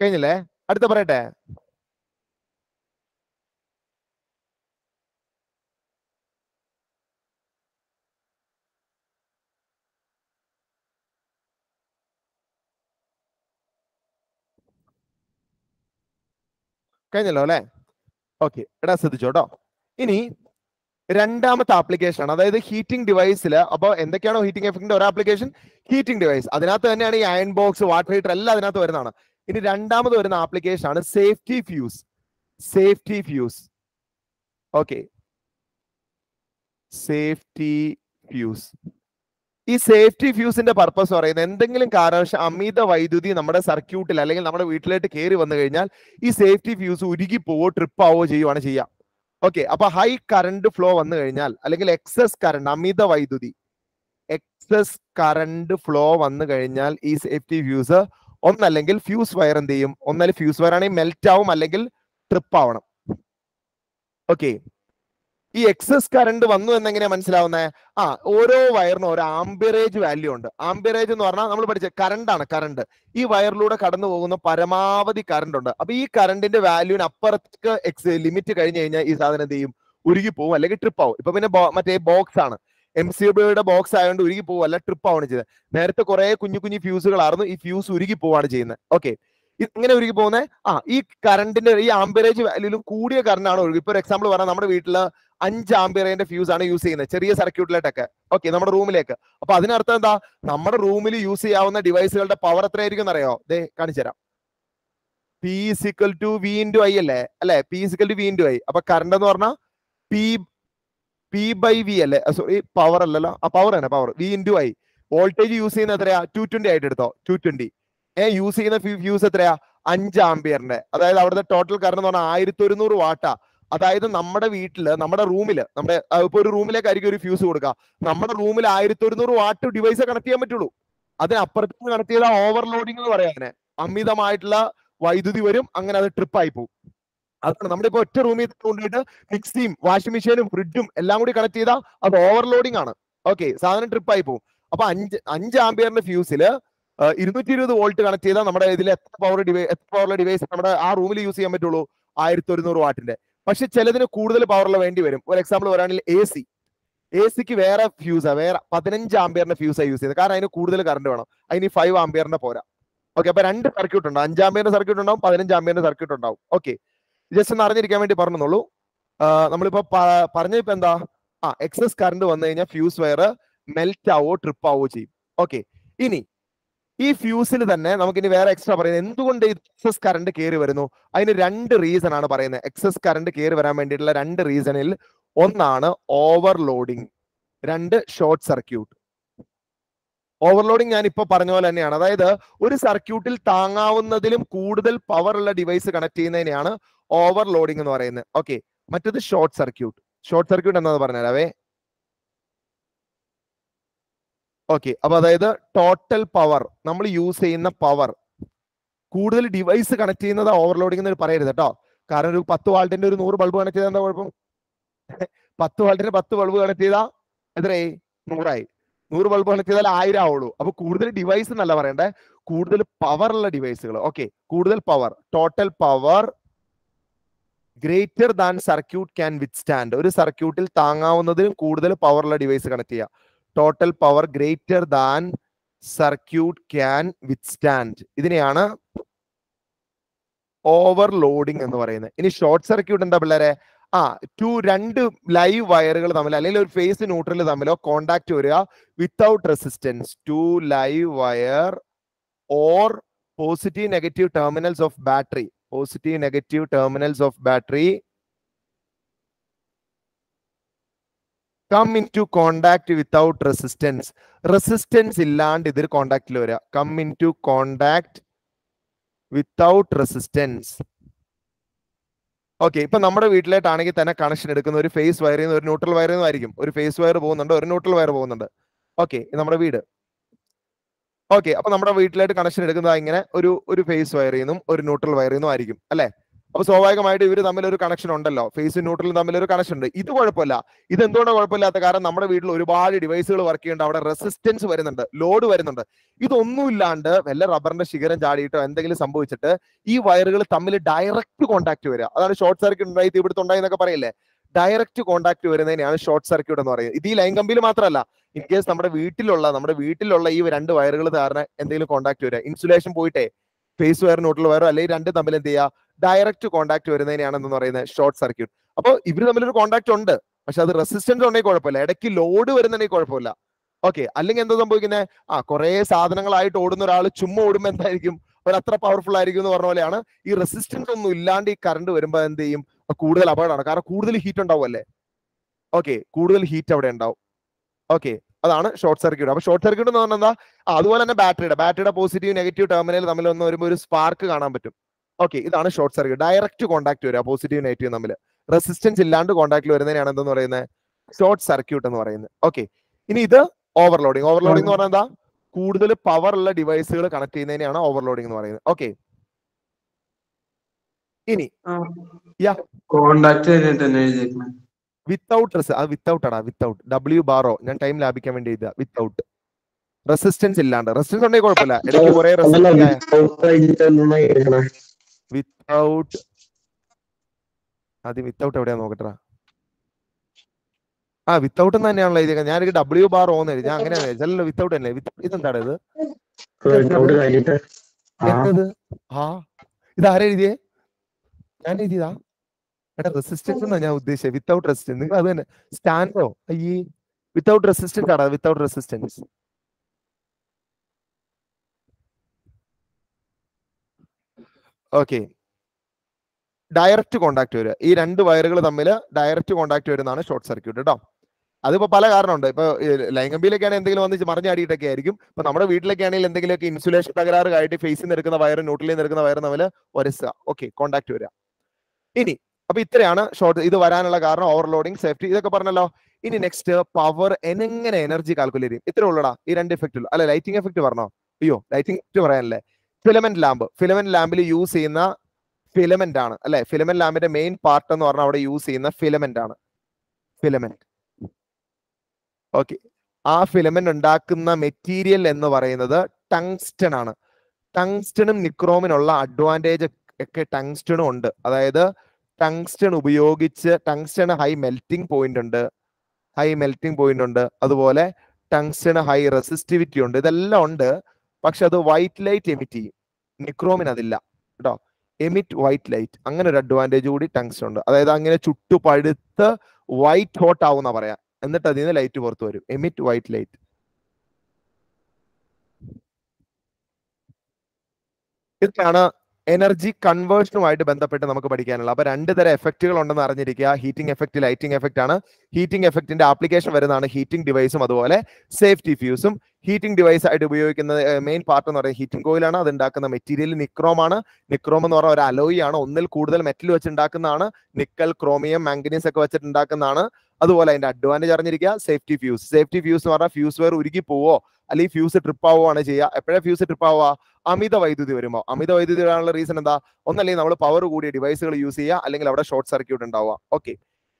കഴിഞ്ഞില്ലേ? അടുത്ത പറയട്ടെ. കഴിഞ്ഞല്ലോ അല്ലേ? ഓക്കെ എടാ ശ്രദ്ധിച്ചോട്ടോ ഇനി രണ്ടാമത്തെ ആപ്ലിക്കേഷൻ ആണ്. അതായത് ഹീറ്റിംഗ് ഡിവൈസിൽ അപ്പോൾ എന്തൊക്കെയാണോ ഹീറ്റിംഗ് എഫക്റ്റിന്റെ ഒരു ആപ്ലിക്കേഷൻ ഹീറ്റിംഗ് ഡിവൈസ് അതിനകത്ത് തന്നെയാണ് ഈ അയൺ ബോക്സ് വാട്ടർ ഹീറ്റർ എല്ലാം അതിനകത്ത് വരുന്നതാണ്. ഇനി രണ്ടാമത് വരുന്ന ആപ്ലിക്കേഷൻ ആണ് safety fuse safety fuse okay safety fuse ഈ സേഫ്റ്റി ഫ്യൂസിന്റെ പർപ്പസ് പറയുന്നത് എന്തെങ്കിലും കാരണവശാൽ അമിത വൈദ്യുതി നമ്മുടെ സർക്യൂട്ടിൽ അല്ലെങ്കിൽ നമ്മുടെ വീട്ടിലേക്ക് കയറി വന്നു കഴിഞ്ഞാൽ ഈ സേഫ്റ്റി ഫ്യൂസ് ഉരുകി പോവോ ട്രിപ്പ് ആവോ ചെയ്യുവാണ് ചെയ്യുക. ഓക്കെ അപ്പൊ ഹൈ കറണ്ട് ഫ്ലോ വന്നു കഴിഞ്ഞാൽ അല്ലെങ്കിൽ എക്സസ് കറണ്ട് അമിത വൈദ്യുതി എക്സസ് കറണ്ട് ഫ്ലോ വന്നു കഴിഞ്ഞാൽ ഈ സേഫ്റ്റി ഫ്യൂസ് ഒന്നല്ലെങ്കിൽ ഫ്യൂസ് വയർ എന്ത് ചെയ്യും? ഒന്നല്ലെങ്കിൽ ഫ്യൂസ് വയർ ആണെങ്കിൽ മെൽറ്റ് ആവും അല്ലെങ്കിൽ ട്രിപ്പ് ആവണം. ഓക്കെ ഈ എക്സസ് കറണ്ട് വന്നു എന്നെങ്ങനെയാ മനസ്സിലാവുന്നത് ആ ഓരോ വയറിനും ഒരു ആംബിറേജ് വാല്യൂ ഉണ്ട്. ആംബിറേജ് എന്ന് പറഞ്ഞാൽ നമ്മൾ പഠിച്ച കറണ്ട് ആണ് കറണ്ട് ഈ വയറിലൂടെ കടന്നു പോകുന്ന പരമാവധി കറണ്ട് ഉണ്ട്. അപ്പൊ ഈ കറണ്ടിന്റെ വാല്യൂവിന് അപ്പുറത്തേക്ക് എക്സ് ലിമിറ്റ് കഴിഞ്ഞു കഴിഞ്ഞാൽ ഈ സാധനം എന്ത് ചെയ്യും? ഉരുകി പോകും അല്ലെങ്കിൽ ട്രിപ്പ് ആവും. ഇപ്പൊ പിന്നെ മറ്റേ ബോക്സ് ആണ്. എം സി ബിയുടെ ബോക്സ് ആയതുകൊണ്ട് ഉരുകി പോകും അല്ല ട്രിപ്പ് ആവുകയാണ് ചെയ്തത്. നേരത്തെ കുറെ കുഞ്ഞു കുഞ്ഞു ഫ്യൂസുകളായിരുന്നു ഈ ഫ്യൂസ് ഉരുകി പോവാണ് ചെയ്യുന്നത്. ഓക്കെ ഇങ്ങനെ ഒഴുകി പോകുന്നത് ആ ഈ കറണ്ടിന്റെ ഈ ആംബിറേജ് വാല്യൂലും കൂടിയ കറണ്ട് ആണ് ഒഴുകി ഇപ്പൊ ഒരു എക്സാമ്പിൾ പറയാം നമ്മുടെ വീട്ടിൽ അഞ്ച് ആംബിയറിന്റെ ഫ്യൂസ് ആണ് യൂസ് ചെയ്യുന്നത്. ചെറിയ സർക്യൂട്ടിലേക്കൊക്കെ ഓക്കെ നമ്മുടെ റൂമിലേക്ക് അപ്പൊ അതിനർത്ഥം എന്താ? നമ്മുടെ റൂമിൽ യൂസ് ചെയ്യാവുന്ന ഡിവൈസുകളുടെ പവർ എത്രയായിരിക്കും എന്നറിയോ ദേ കാണിച്ചുതരാം P equal to V into I അല്ലേ? അല്ലെ? P is equal to V into I അപ്പൊ കറണ്ട് എന്ന് പറഞ്ഞാൽ പി പി ബൈ വി അല്ലേ? സോറി പവർ അല്ലല്ലോ. ആ പവർ തന്നെ power V into I voltage use ചെയ്യുന്ന എത്രയാ? ടു ട്വന്റി ആയിട്ട് എടുത്തോ? ടു ട്വന്റി യൂസ് ചെയ്യുന്ന ഫ്യൂസ് എത്രയാ? അഞ്ച് ആംബിയറിന്റെ അതായത് അവിടുത്തെ ടോട്ടൽ കറണ്ട് എന്ന് പറഞ്ഞാൽ ആയിരത്തി ഒരുന്നൂറ് വാട്ടാ അതായത് നമ്മുടെ വീട്ടിൽ നമ്മുടെ റൂമിൽ നമ്മുടെ ഇപ്പൊ ഒരു റൂമിലേക്കായിരിക്കും ഒരു ഫ്യൂസ് കൊടുക്കുക നമ്മുടെ റൂമിൽ ആയിരത്തി ഒരുന്നൂറ് വാട്ട് ഡിവൈസ് കണക്ട് ചെയ്യാൻ പറ്റുള്ളൂ. അതിനപ്പുറത്ത് കണക്ട് ചെയ്ത ഓവർലോഡിംഗ് എന്ന് പറയാം അമിതമായിട്ടുള്ള വൈദ്യുതി വരും അങ്ങനെ അത് ട്രിപ്പ് ആയി പോകും അതാണ് നമ്മുടെ ഇപ്പൊ ഒറ്റ റൂമിൽ കൊണ്ടുപോയിട്ട് മിക്സിയും വാഷിംഗ് മെഷീനും ഫ്രിഡ്ജും എല്ലാം കൂടി കണക്ട് ചെയ്താൽ അത് ഓവർലോഡിംഗ് ആണ്. ഓക്കെ സാധനം ട്രിപ്പ് ആയി പോകും അപ്പൊ അഞ്ച് അഞ്ച് ആംബിയറിന്റെ ഫ്യൂസിൽ ഇരുന്നൂറ്റി ഇരുപത് വോൾട്ട് കണക്ട് ചെയ്താൽ നമ്മുടെ ഇതിൽ എത്ര പവർ ഡിവൈ എത്ര പവറുള്ള ഡിവൈസ് നമ്മുടെ ആ റൂമിൽ യൂസ് ചെയ്യാൻ പറ്റുള്ളൂ? ആയിരത്തി ഒരുന്നൂറ് വാട്ടിന്റെ പക്ഷെ ചിലതിന് കൂടുതൽ പവറുള്ള വേണ്ടി വരും. ഒരു എക്സാമ്പിൾ പറയുകയാണെങ്കിൽ എ സി എ സിക്ക് വേറെ ഫ്യൂസാണ് വേറെ പതിനഞ്ച് ആംബിയറിന്റെ ഫ്യൂസാണ് യൂസ് ചെയ്യുന്നത്. കാരണം അതിന് കൂടുതൽ കറണ്ട് വേണം. അതിന് ഫൈവ് ആംബിയറിന്റെ പോരാ. ഓക്കെ അപ്പൊ രണ്ട് സർക്യൂട്ട് ഉണ്ടാവും. അഞ്ച് സർക്യൂട്ട് ഉണ്ടാവും പതിനഞ്ച് ആംബിയറിന്റെ സർക്യൂട്ട് ഉണ്ടാവും. ഓക്കെ ജസ്റ്റ് ഒന്ന് അറിഞ്ഞിരിക്കാൻ വേണ്ടി പറഞ്ഞുള്ളൂ നമ്മളിപ്പോ പറഞ്ഞിപ്പോ എന്താ? ആ എക്സസ് കറണ്ട് വന്നു കഴിഞ്ഞാൽ ഫ്യൂസ് വയർ മെൽറ്റ് ആവോ ട്രിപ്പ് ആവോ ചെയ്യും. ഓക്കെ ഇനി ഈ ഫ്യൂസിൽ തന്നെ നമുക്കിനി വേറെ എക്സ്ട്രാ പറയുന്നത് എന്തുകൊണ്ട് എക്സസ് കറണ്ട് കയറി വരുന്നു? അതിന് രണ്ട് റീസൺ ആണ് പറയുന്നത്. എക്സസ് കറണ്ട് കയറി വരാൻ വേണ്ടിയിട്ടുള്ള രണ്ട് റീസണിൽ ഒന്നാണ് ഓവർലോഡിങ് രണ്ട് ഷോർട്ട് സർക്യൂട്ട് ഓവർലോഡിങ് ഞാൻ ഇപ്പൊ പറഞ്ഞ പോലെ തന്നെയാണ്. അതായത് ഒരു സർക്യൂട്ടിൽ താങ്ങാവുന്നതിലും കൂടുതൽ പവർ ഉള്ള ഡിവൈസ് കണക്ട് ചെയ്യുന്നതിനെയാണ് ഓവർലോഡിങ് എന്ന് പറയുന്നത്. ഓക്കെ മറ്റത് ഷോർട്ട് സർക്യൂട്ട് ഷോർട്ട് സർക്യൂട്ട് എന്നത് പറഞ്ഞുതരാവേ? ഓക്കെ അപ്പൊ അതായത് ടോട്ടൽ പവർ നമ്മൾ യൂസ് ചെയ്യുന്ന പവർ കൂടുതൽ ഡിവൈസ് കണക്ട് ചെയ്യുന്നത് ഓവർലോഡിംഗ് എന്ന് പറയരുത് കേട്ടോ കാരണം ഒരു പത്ത് വാൾട്ടിന്റെ ഒരു നൂറ് ബൾബ് കണക്ട് ചെയ്താൽ എന്താ കുഴപ്പം? പത്ത് വാൾട്ടിന്റെ പത്ത് ബൾബ് കണക്ട് ചെയ്താൽ എത്രയായി? നൂറായി. നൂറ് ബൾബ് കണക്ട് ചെയ്താൽ ആയിരം ആവുള്ളൂ. അപ്പൊ കൂടുതൽ ഡിവൈസ് എന്നല്ല പറയണ്ടേ? കൂടുതൽ പവർ ഉള്ള ഡിവൈസുകൾ ഓക്കെ കൂടുതൽ power total power greater than circuit can withstand ഒരു സർക്യൂട്ടിൽ താങ്ങാവുന്നതിനും കൂടുതൽ പവർ ഉള്ള ഡിവൈസ് കണക്ട് ചെയ്യുക total power greater than circuit can withstand ഇതിനെയാണ് ഓവർലോഡിംഗ് എന്ന് പറയുന്നത്. ഇനി ഷോർട്ട് സർക്യൂട്ട് എന്താ പിള്ളേരെ? ആ ടു രണ്ട് ലൈവ് വയറുകൾ തമ്മിൽ അല്ലെങ്കിൽ ഒരു ഫേസ് ന്യൂട്രൽ തമ്മിലോ കോണ്ടാക്ട് വരിക without resistance to live wire or positive negative terminals of battery positive negative terminals of battery come into contact without resistance resistance ഇല്ലാണ്ട് ഇതിൽ കോണ്ടാക്റ്റിൽ വരിക come into contact without resistance okay ഇപ്പൊ നമ്മുടെ വീട്ടിലായിട്ടാണെങ്കിൽ തന്നെ connection എടുക്കുന്ന ഒരു ഫേസ് വയറിൽ നിന്ന് ഒരു ന്യൂട്രൽ വയറിൽ നിന്നും ആയിരിക്കും. ഒരു ഫേസ് വയർ പോകുന്നുണ്ട് ഒരു ന്യൂട്രൽ വയർ പോകുന്നുണ്ട്. ഓക്കെ നമ്മുടെ വീട്. ഓക്കെ അപ്പൊ നമ്മുടെ വീട്ടിലായിട്ട് കണക്ഷൻ എടുക്കുന്നത് ഇങ്ങനെ ഒരു ഒരു ഫേസ് വയറിൽ നിന്നും ഒരു ന്യൂട്രൽ വയറിൽ നിന്നും ആയിരിക്കും അല്ലെ? അപ്പൊ സ്വാഭാവികമായിട്ട് ഇവർ തമ്മിൽ ഒരു കണക്ഷൻ ഉണ്ടല്ലോ. ഫേസ് ന്യൂട്രലും തമ്മിൽ ഒരു കണക്ഷൻ ഉണ്ട്. ഇത് കുഴപ്പമില്ല. ഇത് എന്തുകൊണ്ടാണ് കുഴപ്പമില്ലാത്ത കാരണം നമ്മുടെ വീട്ടിൽ ഒരുപാട് ഡിവൈസുകൾ വർക്ക് ചെയ്യുന്നുണ്ട്. അവിടെ റെസിസ്റ്റൻസ് വരുന്നുണ്ട്. ലോഡ് വരുന്നുണ്ട്. ഇതൊന്നും ഇല്ലാണ്ട് വല്ല റബ്ബറിന്റെ ശിഖരം ചാടിയിട്ടോ എന്തെങ്കിലും സംഭവിച്ചിട്ട് ഈ വയറുകൾ തമ്മിൽ ഡയറക്റ്റ് കോൺടാക്ട് വരിക. അതാണ് ഷോർട്ട് സർക്യൂട്ട് ഉണ്ടായി തീപിടുത്തം ഉണ്ടായി എന്നൊക്കെ പറയില്ലേ? ഡയറക്റ്റ് കോൺടാക്ട് വരുന്നതിനെയാണ് ഷോർട്ട് സർക്യൂട്ട് എന്ന് പറയുന്നത്. ഇത് ഈ ലൈൻ കമ്പിയിൽ മാത്രമല്ല. ഇൻ കേസ് നമ്മുടെ വീട്ടിലുള്ള നമ്മുടെ വീട്ടിലുള്ള ഈ രണ്ട് വയറുകൾ കാരണം എന്തെങ്കിലും കോൺടാക്ട് വരിക. ഇൻസുലേഷൻ പോയിട്ടേ ഫേസ് വയർ നോട്ടിൽ വയറോ അല്ലെങ്കിൽ രണ്ട് തമ്മിൽ എന്ത് ചെയ്യുക? ഡയറക്റ്റ് കോൺടാക്ട് വരുന്നതിനെയാണെന്ന് പറയുന്നത് ഷോർട്ട് സർക്യൂട്ട് അപ്പോൾ ഇവർ ഒരു കോൺടാക്ട് ഉണ്ട്. പക്ഷെ അത് റെസിസ്റ്റൻസ് ഉണ്ടെങ്കിൽ കുഴപ്പമില്ല. ഇടയ്ക്ക് ലോഡ് വരുന്നുണ്ടെങ്കിൽ കുഴപ്പമില്ല. ഓക്കെ അല്ലെങ്കിൽ എന്താ സംഭവിക്കുന്നത് ആ കുറെ സാധനങ്ങളായിട്ട് ഓടുന്ന ഒരാൾ ചുമ്മാ ഓടുമ്പോൾ എന്തായിരിക്കും? അവർ അത്ര പവർഫുൾ ആയിരിക്കും എന്ന് പറഞ്ഞ പോലെയാണ്. ഈ റെസിസ്റ്റൻസ് ഒന്നും ഇല്ലാണ്ട് ഈ കറണ്ട് വരുമ്പോൾ എന്ത് ചെയ്യും? കൂടുതൽ അപകടമാണ്. കാരണം കൂടുതൽ ഹീറ്റ് ഉണ്ടാവും അല്ലേ? ഓക്കെ കൂടുതൽ ഹീറ്റ് അവിടെ ഉണ്ടാവും. ഓക്കെ അതാണ് ഷോർട്ട് സർക്യൂട്ട് അപ്പൊ ഷോർട്ട് സർക്യൂട്ട് എന്ന് പറഞ്ഞാൽ എന്താ? അതുപോലെ തന്നെ ബാറ്ററിയുടെ ബാറ്ററിയുടെ പോസിറ്റീവ് നെഗറ്റീവ് ടെർമിനൽ തമ്മിൽ ഒന്ന് വരുമ്പോൾ ഒരു സ്പാർക്ക് കാണാൻ പറ്റും. ഓക്കെ ഇതാണ് ഷോർട്ട് സർക്യൂട്ട് ഡയറക്റ്റ് കോൺടാക്ട് വരിക പോസിറ്റീവ് നെഗറ്റീവ് തമ്മിൽ റെസിസ്റ്റൻസ് ഇല്ലാണ്ട് കോൺടാക്റ്റിൽ വരുന്നതിനാണ് എന്തെന്ന് പറയുന്നത്? ഷോർട്ട് സർക്യൂട്ട് എന്ന് പറയുന്നത്. ഓക്കെ ഇനി ഇത് ഓവർലോഡിങ് ഓവർലോഡിംഗ് എന്ന് പറഞ്ഞാൽ എന്താ? കൂടുതൽ പവർ ഉള്ള ഡിവൈസുകൾ കണക്ട് ചെയ്യുന്നതിനെയാണ് ഓവർലോഡിംഗ് എന്ന് പറയുന്നത്. ഓക്കെ ഇനി വിത്തൗട്ട് വിത്തൗട്ട് ആടാ വിത്തൗട്ട് ഡബ്ല്യു ബാറോ ഞാൻ ടൈം ലാഭിക്കാൻ വേണ്ടി എഴുതുക വിത്തൗട്ട് റെസിസ്റ്റൻസ് ഇല്ലാണ്ട്. റെസിസ്റ്റൻസ് ഉണ്ടെങ്കിൽ കുഴപ്പമില്ല ഇടയ്ക്ക് കുറെ വിത്തൗട്ട് അത് വിത്തൗട്ട് എവിടെയാ നോക്കട്ടാ ആ വിത്തൗട്ട് തന്നെയാണല്ലോ എഴുതിയത് ഞാൻ ഡബ്ല്യു ബാർ ഓന്ന് എഴുതി. ഞാൻ അങ്ങനെയാണ് എഴുതിയത് വിത്തൗട്ട് With- ഇതെന്താണ് ഇത്? ആ. ഇത് ആരെഴുതിയേ ഞാൻ എഴുതിയതാ. എടാ റെസിസ്റ്റൻസ് എന്നാ ഞാൻ ഉദ്ദേശിച്ചത് വിത്തൗട്ട് റെസിസ്റ്റൻസ് നിങ്ങൾ അത് തന്നെ. സ്റ്റാൻഡോ ഈ വിത്തൗട്ട് റെസിസ്റ്റൻസ് ആടാ. Without resistance okay direct contact വരിക. ഈ രണ്ട് വയറുകൾ തമ്മിൽ ഡയറക്റ്റ് കോണ്ടാക്ട് വരുന്നതാണ് ഷോർട്ട് സർക്യൂട്ട് കേട്ടോ അതിപ്പോ പല കാരണമുണ്ട്. ഇപ്പൊ ലൈംഗമ്പിയിലൊക്കെയാണ് എന്തെങ്കിലും വന്ന് മറിഞ്ഞാടിയിട്ടൊക്കെ ആയിരിക്കും. ഇപ്പൊ നമ്മുടെ വീട്ടിലൊക്കെ ആണെങ്കിൽ എന്തെങ്കിലുമൊക്കെ ഇൻസുലേഷൻ തകരാറ് ആയിട്ട് ഫേസിൽ നിൽക്കുന്ന വയറും ന്യൂട്രലിൽ നിന്ന് എടുക്കുന്ന വയറും തമ്മിൽ ഒരസുക. ഓക്കെ കോണ്ടാക്ട് വരിക. ഇനി അപ്പൊ ഇത്രയാണ് ഷോർട്ട് ഇത് വരാനുള്ള കാരണം ഓവർലോഡിങ് സേഫ്റ്റി ഇതൊക്കെ പറഞ്ഞല്ലോ. ഇനി നെക്സ്റ്റ് പവർ എങ്ങനെ എനർജി കാൽക്കുലേറ്റ് ചെയ്യും? ഇത്രേ ഉള്ളടാ. ഈ രണ്ട് എഫക്റ്റ് ഉള്ളൂ. അല്ല ലൈറ്റിംഗ് എഫക്റ്റ് പറഞ്ഞോ? അയ്യോ lighting effect പറയാനല്ലേ? Filament lamp. Filament ലാമ്പിൽ യൂസ് ചെയ്യുന്ന ഫിലമെന്റ് ആണ് അല്ലെ? ഫിലമെന്റ് ലാമ്പിന്റെ മെയിൻ പാർട്ട് എന്ന് പറഞ്ഞാൽ അവിടെ യൂസ് ചെയ്യുന്ന ഫിലമെന്റ് ആണ്. ഫിലമെന്റ്. ഓക്കെ ആ ഫിലമെന്റ് ഉണ്ടാക്കുന്ന മെറ്റീരിയൽ എന്ന് പറയുന്നത് ടങ്സ്റ്റൺ ആണ്. ടങ്സ്റ്റണും നിക്രോമിനുള്ള അഡ്വാന്റേജ് ഒക്കെ ടങ്സ്റ്റണും ഉണ്ട്. അതായത് ടങ്സ്റ്റൺ ഉപയോഗിച്ച് ടങ്സ്റ്റൺ ഹൈ മെൽറ്റിംഗ് പോയിന്റ് ഉണ്ട്. ഹൈ മെൽറ്റിംഗ് പോയിന്റ് ഉണ്ട്. അതുപോലെ ടങ്സ്റ്റൺ ഹൈ റെസിസ്റ്റിവിറ്റി ഉണ്ട്. ഇതെല്ലാം ഉണ്ട്. പക്ഷെ അത് വൈറ്റ് ലൈറ്റ് എമിറ്റ് ചെയ്യും. നിക്രോമിന് അതില്ല. കേട്ടോ? എമിറ്റ് വൈറ്റ് ലൈറ്റ് അങ്ങനെ ഒരു അഡ്വാന്റേജ് കൂടി ടങ്സ് ഉണ്ട്. അതായത് അങ്ങനെ ചുട്ടു പഴുത്ത് വൈറ്റ് ഹോട്ട് ആവുന്ന പറയാം. എന്നിട്ട് അതിൽ നിന്ന് ലൈറ്റ് പുറത്തു വരും. എമിറ്റ് വൈറ്റ് ലൈറ്റ് ഇതാണ് എനർജി കൺവേർഷനുമായിട്ട് ബന്ധപ്പെട്ട് നമുക്ക് പഠിക്കാനുള്ള അപ്പൊ രണ്ട് തരം എഫക്റ്റുകൾ ഉണ്ടെന്ന് അറിഞ്ഞിരിക്കുക. ഹീറ്റിംഗ് എഫക്റ്റ് ലൈറ്റിംഗ് എഫക്റ്റ് ആണ്. ഹീറ്റിംഗ് എഫക്റ്റിന്റെ ആപ്ലിക്കേഷൻ വരുന്നതാണ് ഹീറ്റിംഗ് ഡിവൈസും അതുപോലെ സേഫ്റ്റി ഫ്യൂസും ഹീറ്റിംഗ് ഡിവൈസ് ആയിട്ട് ഉപയോഗിക്കുന്ന മെയിൻ പാർട്ട് എന്ന് പറയുന്നത് ഹീറ്റിംഗ് കോയിലാണ് അത് ഉണ്ടാക്കുന്ന മെറ്റീരിയൽ നിക്രോം ആണ്. നിക്രോം എന്ന് പറഞ്ഞ ഒരു അലോയി ആണ്. ഒന്നിൽ കൂടുതൽ മെറ്റൽ വെച്ച് ഉണ്ടാക്കുന്നതാണ്. നിക്കൽ ക്രോമിയം മാംഗനീസ് ഒക്കെ വെച്ചിട്ട് ഉണ്ടാക്കുന്നതാണ്. അതുപോലെ അതിന്റെ അഡ്വാന്റേജ് അറിഞ്ഞിരിക്കുക സേഫ്റ്റി ഫ്യൂസ് സേഫ്റ്റി ഫ്യൂസ് എന്ന് പറഞ്ഞാൽ ഫ്യൂസ് വെയർ ഉരുകി പോവോ അല്ലെങ്കിൽ ഫ്യൂസ് ട്രിപ്പ് ആവുകയാണ് ചെയ്യുക. എപ്പോഴാണ് ഫ്യൂസ് ട്രിപ്പ് ആവുക? അമിത വൈദ്യുതി വരുമ്പോൾ അമിത വൈദ്യുതി വരാനുള്ള റീസൺ എന്താ? ഒന്നല്ലെങ്കിൽ നമ്മൾ പവർ കൂടിയ ഡിവൈസുകൾ യൂസ് ചെയ്യുക അല്ലെങ്കിൽ അവിടെ ഷോർട്ട് സർക്യൂട്ട് ഉണ്ടാവുക. ഓക്കെ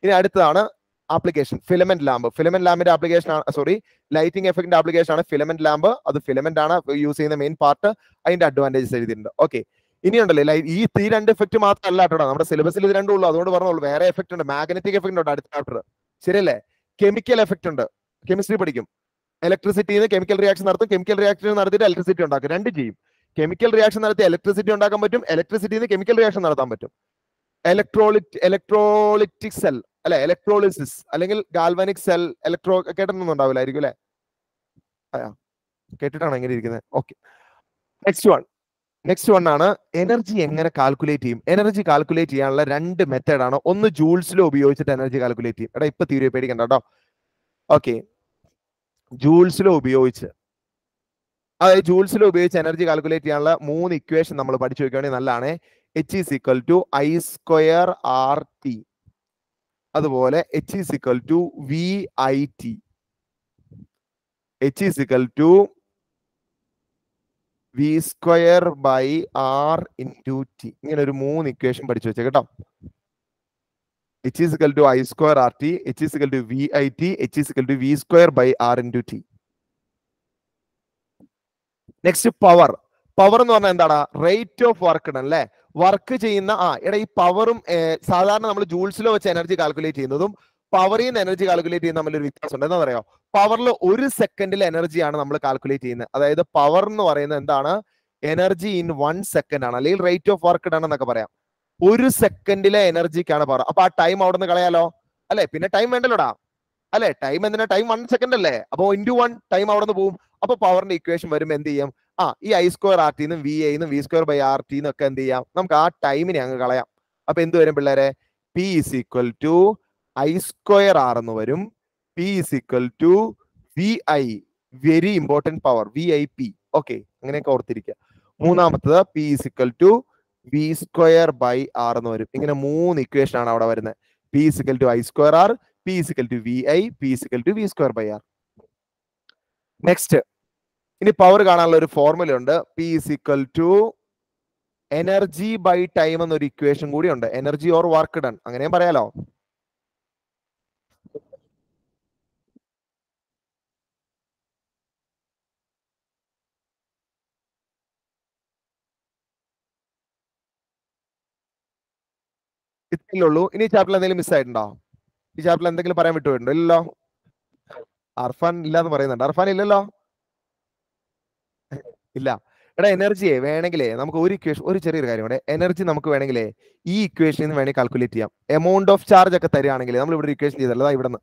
ഇനി അടുത്തതാണ് ആപ്ലിക്കേഷൻ ഫിലമെന്റ് ലാമ്പ് ഫിലമെന്റ് ലാമ്പിന്റെ ആപ്ലിക്കേഷൻ ആണ് സോറി ലൈറ്റിംഗ് എഫക്റ്റിന്റെ ആപ്ലിക്കേഷൻ ആണ് ഫിലമെന്റ് ലാമ്പ് അത് ഫിലമെന്റ് ആണ് യൂസ് ചെയ്യുന്ന മെയിൻ പാർട്ട് അതിന്റെ അഡ്വാന്റേജസ് എഴുതിയിട്ടുണ്ട്. ഓക്കെ ഇനിയുണ്ടല്ലേ ഈ ഈ രണ്ട് എഫക്റ്റ് മാത്രമല്ല കേട്ടോ. നമ്മുടെ സിലബസിൽ ഇത് രണ്ടുള്ളൂ അതുകൊണ്ട് പറഞ്ഞോളൂ വേറെ എഫക്റ്റ് ഉണ്ട്. മാഗ്നറ്റിക് എഫക്റ്റ് ഉണ്ട് അടുത്ത ചാപ്റ്റർ ശരിയല്ലേ? കെമിക്കൽ എഫക്റ്റ് ഉണ്ട്. കെമിസ്ട്രി പഠിക്കും. ഇലക്ട്രിസിറ്റിന്ന് കെമിക്കൽ റിയാക്ഷൻ നടത്തും. കെമിക്കൽ റിയാക്ഷൻ നടത്തിയിട്ട് ഇലക്ട്രിസിറ്റി ഉണ്ടാക്കും. രണ്ട് ചെയ്യും. കെമിക്കൽ റിയാക്ഷൻ നടത്തി ഇലക്ട്രിസിറ്റി ഉണ്ടാക്കാൻ പറ്റും. ഇലക്ട്രിസിറ്റിന്ന് കെമിക്കൽ റിയാക്ഷൻ നടത്താൻ പറ്റും. ഇലക്ട്രോളിറ്റ് ഇലക്ട്രോളിറ്റിക് സെൽ അല്ലെ? ഇലക്ട്രോളിസിസ് അല്ലെങ്കിൽ ഗാൽവാനിക് സെൽ ഇലക്ട്രോ കേട്ടിട്ടൊന്നും ഉണ്ടാവില്ലായിരിക്കും അല്ലെ? കേട്ടിട്ടാണ് എങ്ങനെ ഇരിക്കുന്നത്? Okay next one next one ആണ് എനർജി എങ്ങനെ കാൽക്കുലേറ്റ് ചെയ്യും? എനർജി കാൽക്കുലേറ്റ് ചെയ്യാനുള്ള രണ്ട് മെത്തേഡ് ആണ്. ഒന്ന് ജൂൾസിലോ ഉപയോഗിച്ചിട്ട് എനർജി കാൽക്കുലേറ്റ് ചെയ്യും. എടാ ഇപ്പൊ തീരെ പേടിക്കണ്ട കേട്ടോ ഓക്കെ ജൂൾസിലോ ഉപയോഗിച്ച് അതായത് ജൂൾസിലോ ഉപയോഗിച്ച് എനർജി കാൽക്കുലേറ്റ് ചെയ്യാനുള്ള മൂന്ന് ഇക്വേഷൻ നമ്മൾ പഠിച്ചു നോക്കുകയാണെങ്കിൽ നല്ലതാണ്. H is equal to I square R T അതുപോലെ H is equal to V I T H is equal to V square by R into T ഇങ്ങനെ ഒരു മൂന്ന് ഇക്വേഷൻ പഠിച്ചു വെച്ചേ കേട്ടോ. H is equal to I square R T H is equal to V I T H is equal to V square by R into T next power power എന്ന് പറഞ്ഞാൽ എന്താണ് rate of work അല്ലേ? Work ചെയ്യുന്ന ആ എടാ ഈ പവറും സാധാരണ നമ്മൾ ജൂൾസിലോ വെച്ച് എനർജി കാൽക്കുലേറ്റ് ചെയ്യുന്നതും പവറിൽ നിന്ന് എനർജി കാൽക്കുലേറ്റ് ചെയ്യുന്ന തമ്മിൽ ഒരു വ്യത്യാസം ഉണ്ട് എന്താ പറയാ? പവറിൽ ഒരു സെക്കൻഡിൽ എനർജിയാണ് നമ്മൾ കാൽക്കുലേറ്റ് ചെയ്യുന്നത്. അതായത് പവർ എന്ന് പറയുന്നത് എന്താണ്? എനർജി ഇൻ വൺ സെക്കൻഡ് ആണ്. അല്ലെങ്കിൽ റേറ്റ് ഓഫ് വർക്ക് ഡൺ എന്നൊക്കെ പറയാം. ഒരു സെക്കൻഡിലെ എനർജിക്കാണ് പവർ അപ്പൊ ആ ടൈം അവിടെ നിന്ന് കളയാലോ? അല്ലെ? പിന്നെ ടൈം വേണ്ടല്ലോടാ? അല്ലെ? ടൈം എന്തിനാ? ടൈം വൺ സെക്കൻഡ് അല്ലേ? അപ്പൊ ഇന്റു വൺ ടൈം അവിടെ നിന്ന് പോകും അപ്പൊ പവറിന്റെ ഇക്വേഷൻ വരുമ്പോൾ എന്ത് ചെയ്യും? ആ ഈ ഐ സ്ക്വയർ ആർ ടിന്നും V ഐന്നും V square by R T എന്നൊക്കെ എന്ത് ചെയ്യാം? നമുക്ക് ആ ടൈമിനെ അങ്ങ് കളയാം. അപ്പൊ എന്ത് വരും പിള്ളേരെ? P is equal to I square R എന്ന് വരും. P is equal to V I very important power V I P okay അങ്ങനെയൊക്കെ ഓർത്തിരിക്കുക. മൂന്നാമത്തത് P is equal to V square by R എന്ന് വരും. ഇങ്ങനെ മൂന്ന് ഇക്വേഷൻ ആണ് അവിടെ വരുന്നത്. P is equal to I square R P is equal to V I P is equal to V square by R next ഇനി power കാണാനുള്ള ഒരു ഫോർമുല ഉണ്ട്. P is equal to energy by time എന്നൊരു equation കൂടി ഉണ്ട്. Energy or work done അങ്ങനെയും പറയാലോ. ഇത്രയല്ലേ ഉള്ളൂ ഇനി ചാപ്റ്ററിൽ എന്തെങ്കിലും മിസ് ആയിട്ടുണ്ടോ? ഈ ചാപ്റ്ററിൽ എന്തെങ്കിലും പറയാൻ വിട്ടുപോയിട്ടുണ്ടോ? ഇല്ലല്ലോ? അർഫാൻ ഇല്ലാന്ന് പറയുന്നുണ്ട്. അർഫാൻ ഇല്ലല്ലോ? ഇല്ല. എടാ എനർജിയെ വേണമെങ്കിലേ നമുക്ക് ഒരു ഇക്വേഷൻ ഒരു ചെറിയൊരു കാര്യം ഇവിടെ എനർജി നമുക്ക് വേണമെങ്കിലേ ഈ ഇക്വേഷനിൽ നിന്ന് വേണമെങ്കിൽ കാൽക്കുലേറ്റ് ചെയ്യാം. എമൗണ്ട് ഓഫ് ചാർജ് ഒക്കെ തരികയാണെങ്കിൽ നമ്മൾ ഇവിടെ ഇക്വേഷൻ ചെയ്തല്ലോ ഇവിടെ നിന്ന്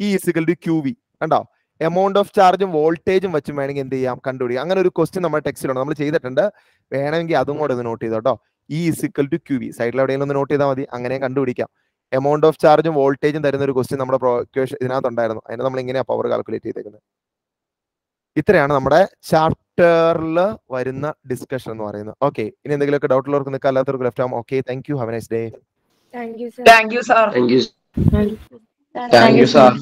ഈ is equal to Q V കണ്ടോ? എമൗണ്ട് ഓഫ് ചാർജും വോൾട്ടേജും വെച്ചും വേണമെങ്കിൽ എന്ത് ചെയ്യാം? കണ്ടുപിടിക്കാം. അങ്ങനെ ഒരു ക്വസ്റ്റ്യൻ നമ്മുടെ ടെക്സ്റ്റിലുണ്ട് നമ്മൾ ചെയ്തിട്ടുണ്ട്. വേണമെങ്കിൽ അതും കൂടെ ഒന്ന് നോട്ട് ചെയ്തോ ഈ ഇസിക്കൽ ടു ക്യു വി സൈഡിൽ എവിടെയെങ്കിലും ഒന്ന് നോട്ട് ചെയ്താൽ മതി. അങ്ങനെ കണ്ടുപിടിക്കാം. എമൗണ്ട് ഓഫ് ചാർജും വോൾട്ടേജും തരുന്ന ഒരു ക്വസ്റ്റ്യൻ നമ്മുടെ ഇതിനകത്ത് ഇതിനകത്തുണ്ടായിരുന്നു അതിന് നമ്മൾ ഇങ്ങനെയാണ് പവർ കാൽക്കുലേറ്റ് ചെയ്തേക്കുന്നത്. ഇത്രയാണ് നമ്മുടെ ചാപ്റ്ററിൽ വരുന്ന ഡിസ്കഷൻ എന്ന് പറയുന്നത്. ഓക്കെ ഇനി എന്തെങ്കിലുമൊക്കെ ഡൗട്ട് ഉള്ളവർക്ക് നിൽക്കുക അല്ലാത്തവർക്ക് ലെഫ്റ്റ് ആവും. Okay thank you have nice day thank you sir thank you sir thank you sir. Thank you sir